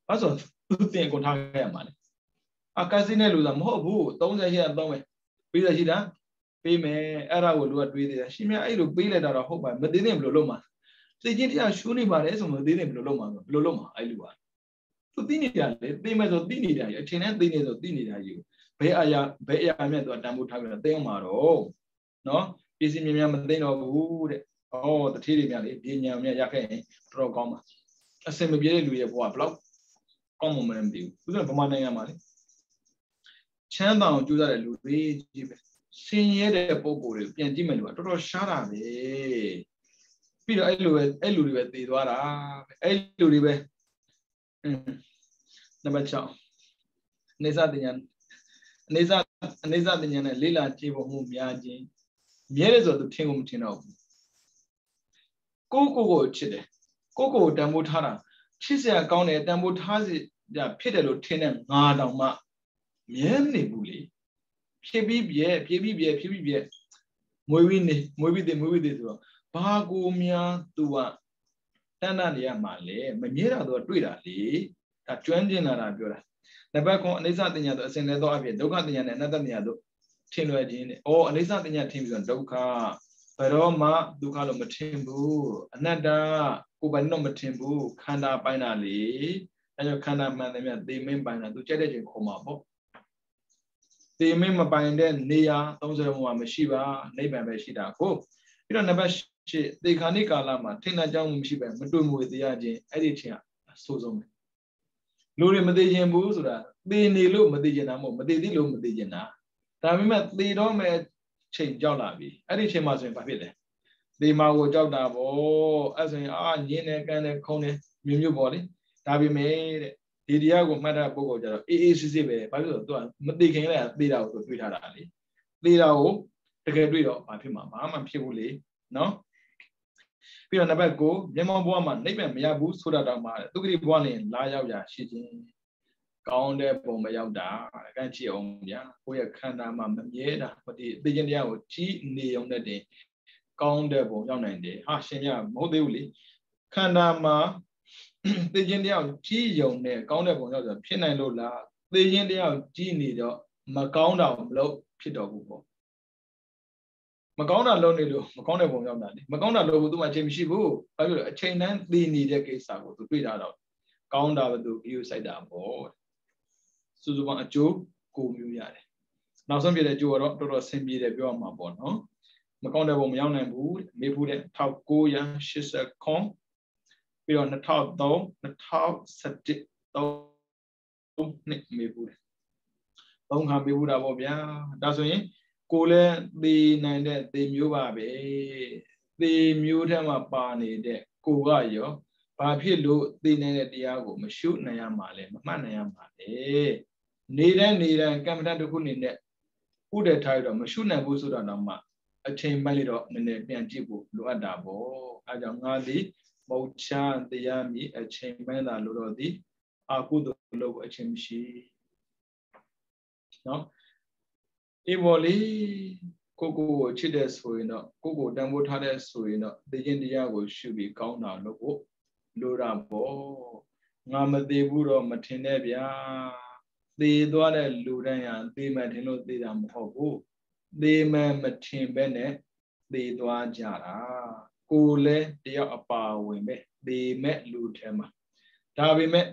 ဘာဆိုသူတင်ကုန်ထားခဲ့ရမှာလေအကစီနဲ့လူသာမဟုတ်ဘူး30ရက်သုံးမယ်ပြီးရရှိတာပေးမယ်အဲ့ဒါကိုလူကတွေးသေးတယ်ရှင်မြအဲ့လိုပေးလိုက်တာတော့ဟုတ်ပါမသိသေးဘယ်လိုလုပ်မှာသိချင်းတရားရှုနေပါတယ်ဆိုမှသိသေးဘယ်လိုလုပ်မှာဘယ်လိုလုပ်မှာအဲ့လူကသူသိနေတာလေသိမယ်ဆိုသိနေတာကြီးအထင်နဲ့သိနေဆိုသိနေတာကြီးဘယ်အရာဘယ်အရာမြတ်သူကတန်ဖိုးထားပြီးတော့သိအောင်မှာတော့နော်ပစ္စည်းများများမသိတော့ဘူးတဲ့ဩတတိတွေများလေပညာများရခဲ့ရင်တော်တော်ကောင်းပါအစင်မပြေတဲ့လူရဲ့ဘဝဘလောက် ကောင်းမှမသိဘူးသူကဗမာနိုင်ငံမှာလေချမ်းသာအောင်ကြိုးစားတဲ့လူတွေကြီးပဲဆင်းရဲတဲ့ပုံကိုယ်တွေပြန်ကြည့်မယ်လို့တော်တော်ရှားတာပဲပြီးတော့အဲ့လိုပဲအဲ့လူတွေပဲတည်သွားတာပဲအဲ့လူတွေပဲอืมနံပါတ်6နေစာတင်ညာအနေစာအနေစာတင်ညာနဲ့လေးလာကြည့်ဖို့မှုများခြင်းမြဲတယ်ဆိုတော့သူထင်ကိုမထင်တော့ဘူးကိုကိုကိုချစ်တယ်ကိုကိုကိုတန်ဖိုးထားတာ ချစ်စရာကောင်းတယ်တန်ဖိုးထားစီဖြစ်တယ်လို့ထင်တဲ့ငါတောင်မှမြဲမနေဘူးလေဖြစ်ပြီးပြဲဖြစ်ပြီးပြဲဖြစ်ပြီးပြဲမွေးပြီးနေမွေးပြီးသေးမွေးပြီးသေးဆိုတော့ဘာကိုများသူကတဏ္ဍနေရမှာလေမမြဲတာတော့တွေ့တာလေဒါကျွမ်းကျင်လာတာပြောတာနံပါတ်9အနိစ္စတင်ညာတော့အစဉ်လဲတော့အဖြစ်ဒုက္ခတင်ညာနဲ့အနတ္တတင်ညာတို့ထင်လွယ်ခြင်းနဲ့ဩအနိစ္စတင်ညာထင်ပြီးတော့ဒုက္ခဘယ်တော့မှဒုက္ခလို့မထင်ဘူးအနတ္တ ကိုယ်ပိုင်တော့မထင်ဘူးခန္ဓာပိုင်းတာလေအဲကြောင့်ခန္ဓာမှန်တယ်မြတ်သေမင်းပိုင်းတာသူကြက်တဲ့ချိန်ခေါ်မှာပေါ့သေမင်းမပိုင်တဲ့နေရာ30ဘုံမှာမရှိပါနိဗ္ဗာန်ပဲရှိတာကိုပြီးတော့နံပါတ်8သေခာနိကာလမှာထိဏကြောင်းမရှိပဲမတွေ့မွေသေးရခြင်းအဲ့ဒီချိန်ကအဆိုးဆုံးပဲလူတွေမသိခြင်းဘူးဆိုတာသေနေလို့မသိခြင်းတာမဟုတ်မသိသေးလို့မသိခြင်းတာဒါပေမဲ့သေတော့မဲ့ချိန်ကြောက်လာပြီအဲ့ဒီချိန်မှာဆိုရင်ဘာဖြစ်လဲ သေမာကိုကြောက်တာဗောအဲ့ဆိုရင်အာညင်းနေကန်းနေခုံနေမျိုးမျိုးပေါ့လေဒါပေမဲ့တဲ့ဒီတရားကိုမှတ်တဲ့ပုဂ္ဂိုလ်ကျတော့အေးအေးစစ်စစ်ပဲဘာဖြစ်လို့သူကမသိခင်လည်းသေတာကိုသူတွေ့ထားတာလေသေတာကိုတကယ်တွေ့တော့ဘာဖြစ်မှာဘာမှဖြစ်ဘူးလေနော်ပြီးတော့နံပါတ်9မျက်မှောက်ဘဝမှာနိဗ္ဗာန်မရဘူးဆိုတာတော့မှသူဂတိဘဝလည်းလာရောက်ရရှိခြင်းကောင်းတဲ့ပုံမရောက်တာအကန့်ကြည့်အောင်ဗျာကိုယ့်ရဲ့ခန္ဓာမှာမမြဲတာဒီသိခြင်းတရားကိုကြည်နေအောင်တဲ့တင် ကောင်းတဲ့ပုံရောက်နိုင်တယ်ဟာရှင်မြမဟုတ်သေးဘူးလေခန္ဓာမှာသိခြင်းတရားကိုကြည်ယုံနဲ့ကောင်းတဲ့ပုံရောက်ဆိုဖြစ်နိုင်လို့လားသိခြင်းတရားကိုကြည်နေတော့မကောင်းတာမလို့ဖြစ်တော့ဘူးပေါ့မကောင်းတာလုပ်နေလို့မကောင်းတဲ့ပုံရောက်တာလေမကောင်းတာလုပ်ဖို့သူမှအချိန်မရှိဘူးဘာဖြစ်လို့အချိန်တန်းသိနေတဲ့ကိစ္စကိုသူတွေ့တာတော့ကောင်းတာပဲသူပြီးစိုက်တာပေါ့စုစုပေါင်းအကျိုးကိုမျိုးရတယ်နောက်ဆုံးပြတဲ့အကျိုးကတော့တော်တော်ဆင်ပြေတယ်ပြောရမှာပေါ့နော် မကောင်းတဲ့ပုံမရောက်နိုင်ဘူးမေးဖူးတဲ့1980ခွန်ပြီးတော့2003 2017 3နှစ်မေးဖူးတယ်သုံးခါမေးဖူးတာပေါ့ဗျာဒါဆိုရင်ကိုလည်းသေနိုင်တဲ့သေမျိုးပါပဲသေမျိုးထဲမှာပါနေတဲ့ကိုကရောဘာဖြစ်လို့သေနိုင်တဲ့တရားကို မရှုနိုင်ရမှာလဲမမှတ်နိုင်ရမှာလဲနေတဲ့နေတဲ့ကမ္မဋ္ဌတစ်ခုနေနဲ့ဥဒ္ဒထားရတော့မရှုနိုင်ဘူးဆိုတာတော့မှ အချိန်မှလိုက်တော့နည်းနည်းပြန်ကြည့်ဖို့လိုအပ်တာပေါ့အဲကြောင့်ငါသည်မုတ်ချတရားမြည်အချိန်မှန်းတာလို့တော့သည်အကုသိုလ်လို့အချိန်မရှိနော်အေးပေါ်လေကိုကိုကိုချစ်တဲ့ဆိုရင်တော့ကိုကိုတန်ဖိုးထားတဲ့ဆိုရင်တော့သိချင်းတရားကိုရှုပြီးကောင်းတာလို့ကိုလိုတာပေါ့ငါမသေးဘူးတော့မထင်နဲ့ဗျာသေသွားတဲ့လူတိုင်းဟာသေမှထင်လို့သေတာမဟုတ်ဘူး သေမှမထင်ပဲနဲ့သေသွားကြတာကိုလည်းတယောက်အပါဝင်ပဲသေမဲ့လူထဲမှာဒါပေမဲ့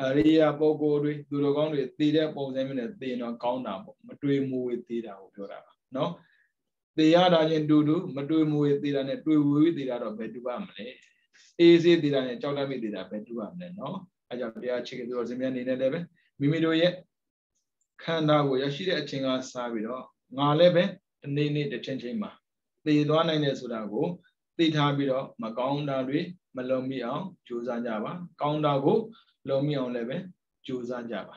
အရိယာပုဂ္ဂိုလ်တွေသူတော်ကောင်းတွေသေတဲ့ပုံစံမျိုးနဲ့သေတော့ကောင်းတာပေါ့မတွေးမူဝေသေတာကိုပြောတာပါနော်သေရတာချင်းတူတူမတွေးမူဝေသေတာနဲ့တွေးဝေသေတာတော့ဘယ်တူပါမလဲအေးစေးသေတာနဲ့ကြောက်တတ်မိသေတာဘယ်တူပါမလဲနော်အဲကြောင့်တရားချစ်ကြတော်စင်မြတ်နေနဲ့လည်းပဲမိမိတို့ရဲ့ခန္ဓာကိုရရှိတဲ့အချိန်ကစပြီးတော့ ငါလည်းပဲဒီနေ့နေ့တစ်ချိန်ချိန်မှာသေသွားနိုင်တယ်ဆိုတာကိုသိထားပြီးတော့မကောင်းတာတွေမလုံမိအောင်ကြိုးစားကြပါ ကောင်းတာကိုလုံမိအောင်လည်းပဲကြိုးစားကြပါ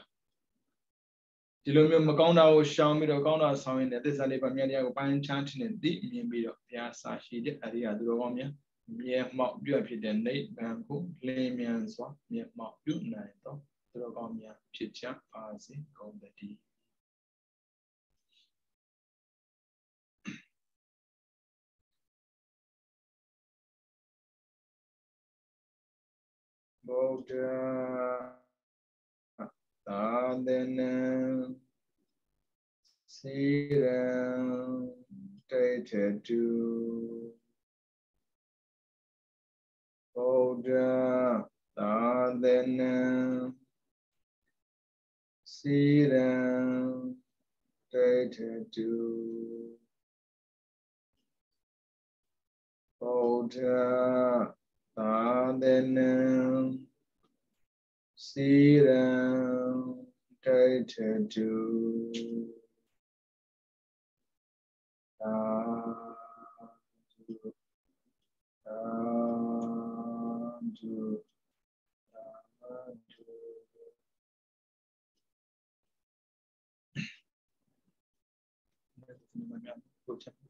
ဒီလိုမျိုးမကောင်းတာကိုရှောင်ပြီးတော့ကောင်းတာဆောင်ရင်လည်းသစ္စာလေးပါးမြတ်တရားကိုပိုင်းခြားထင်တဲ့သိမြင်ပြီးတော့ဘုရားစာရှိတဲ့အရိယာသူတော်ကောင်းများမြေမောက်ပြုတ်ဖြစ်တဲ့နိဗ္ဗာန်ကိုလင်းမြန်စွာမြေမောက်ပြုနိုင်သောသူတော်ကောင်းများဖြစ်ချပါစေကုန်သတည်း ဗုဒ္ဓသာသနာစေရန် တိဋ္ဌတုဗုဒ္ဓ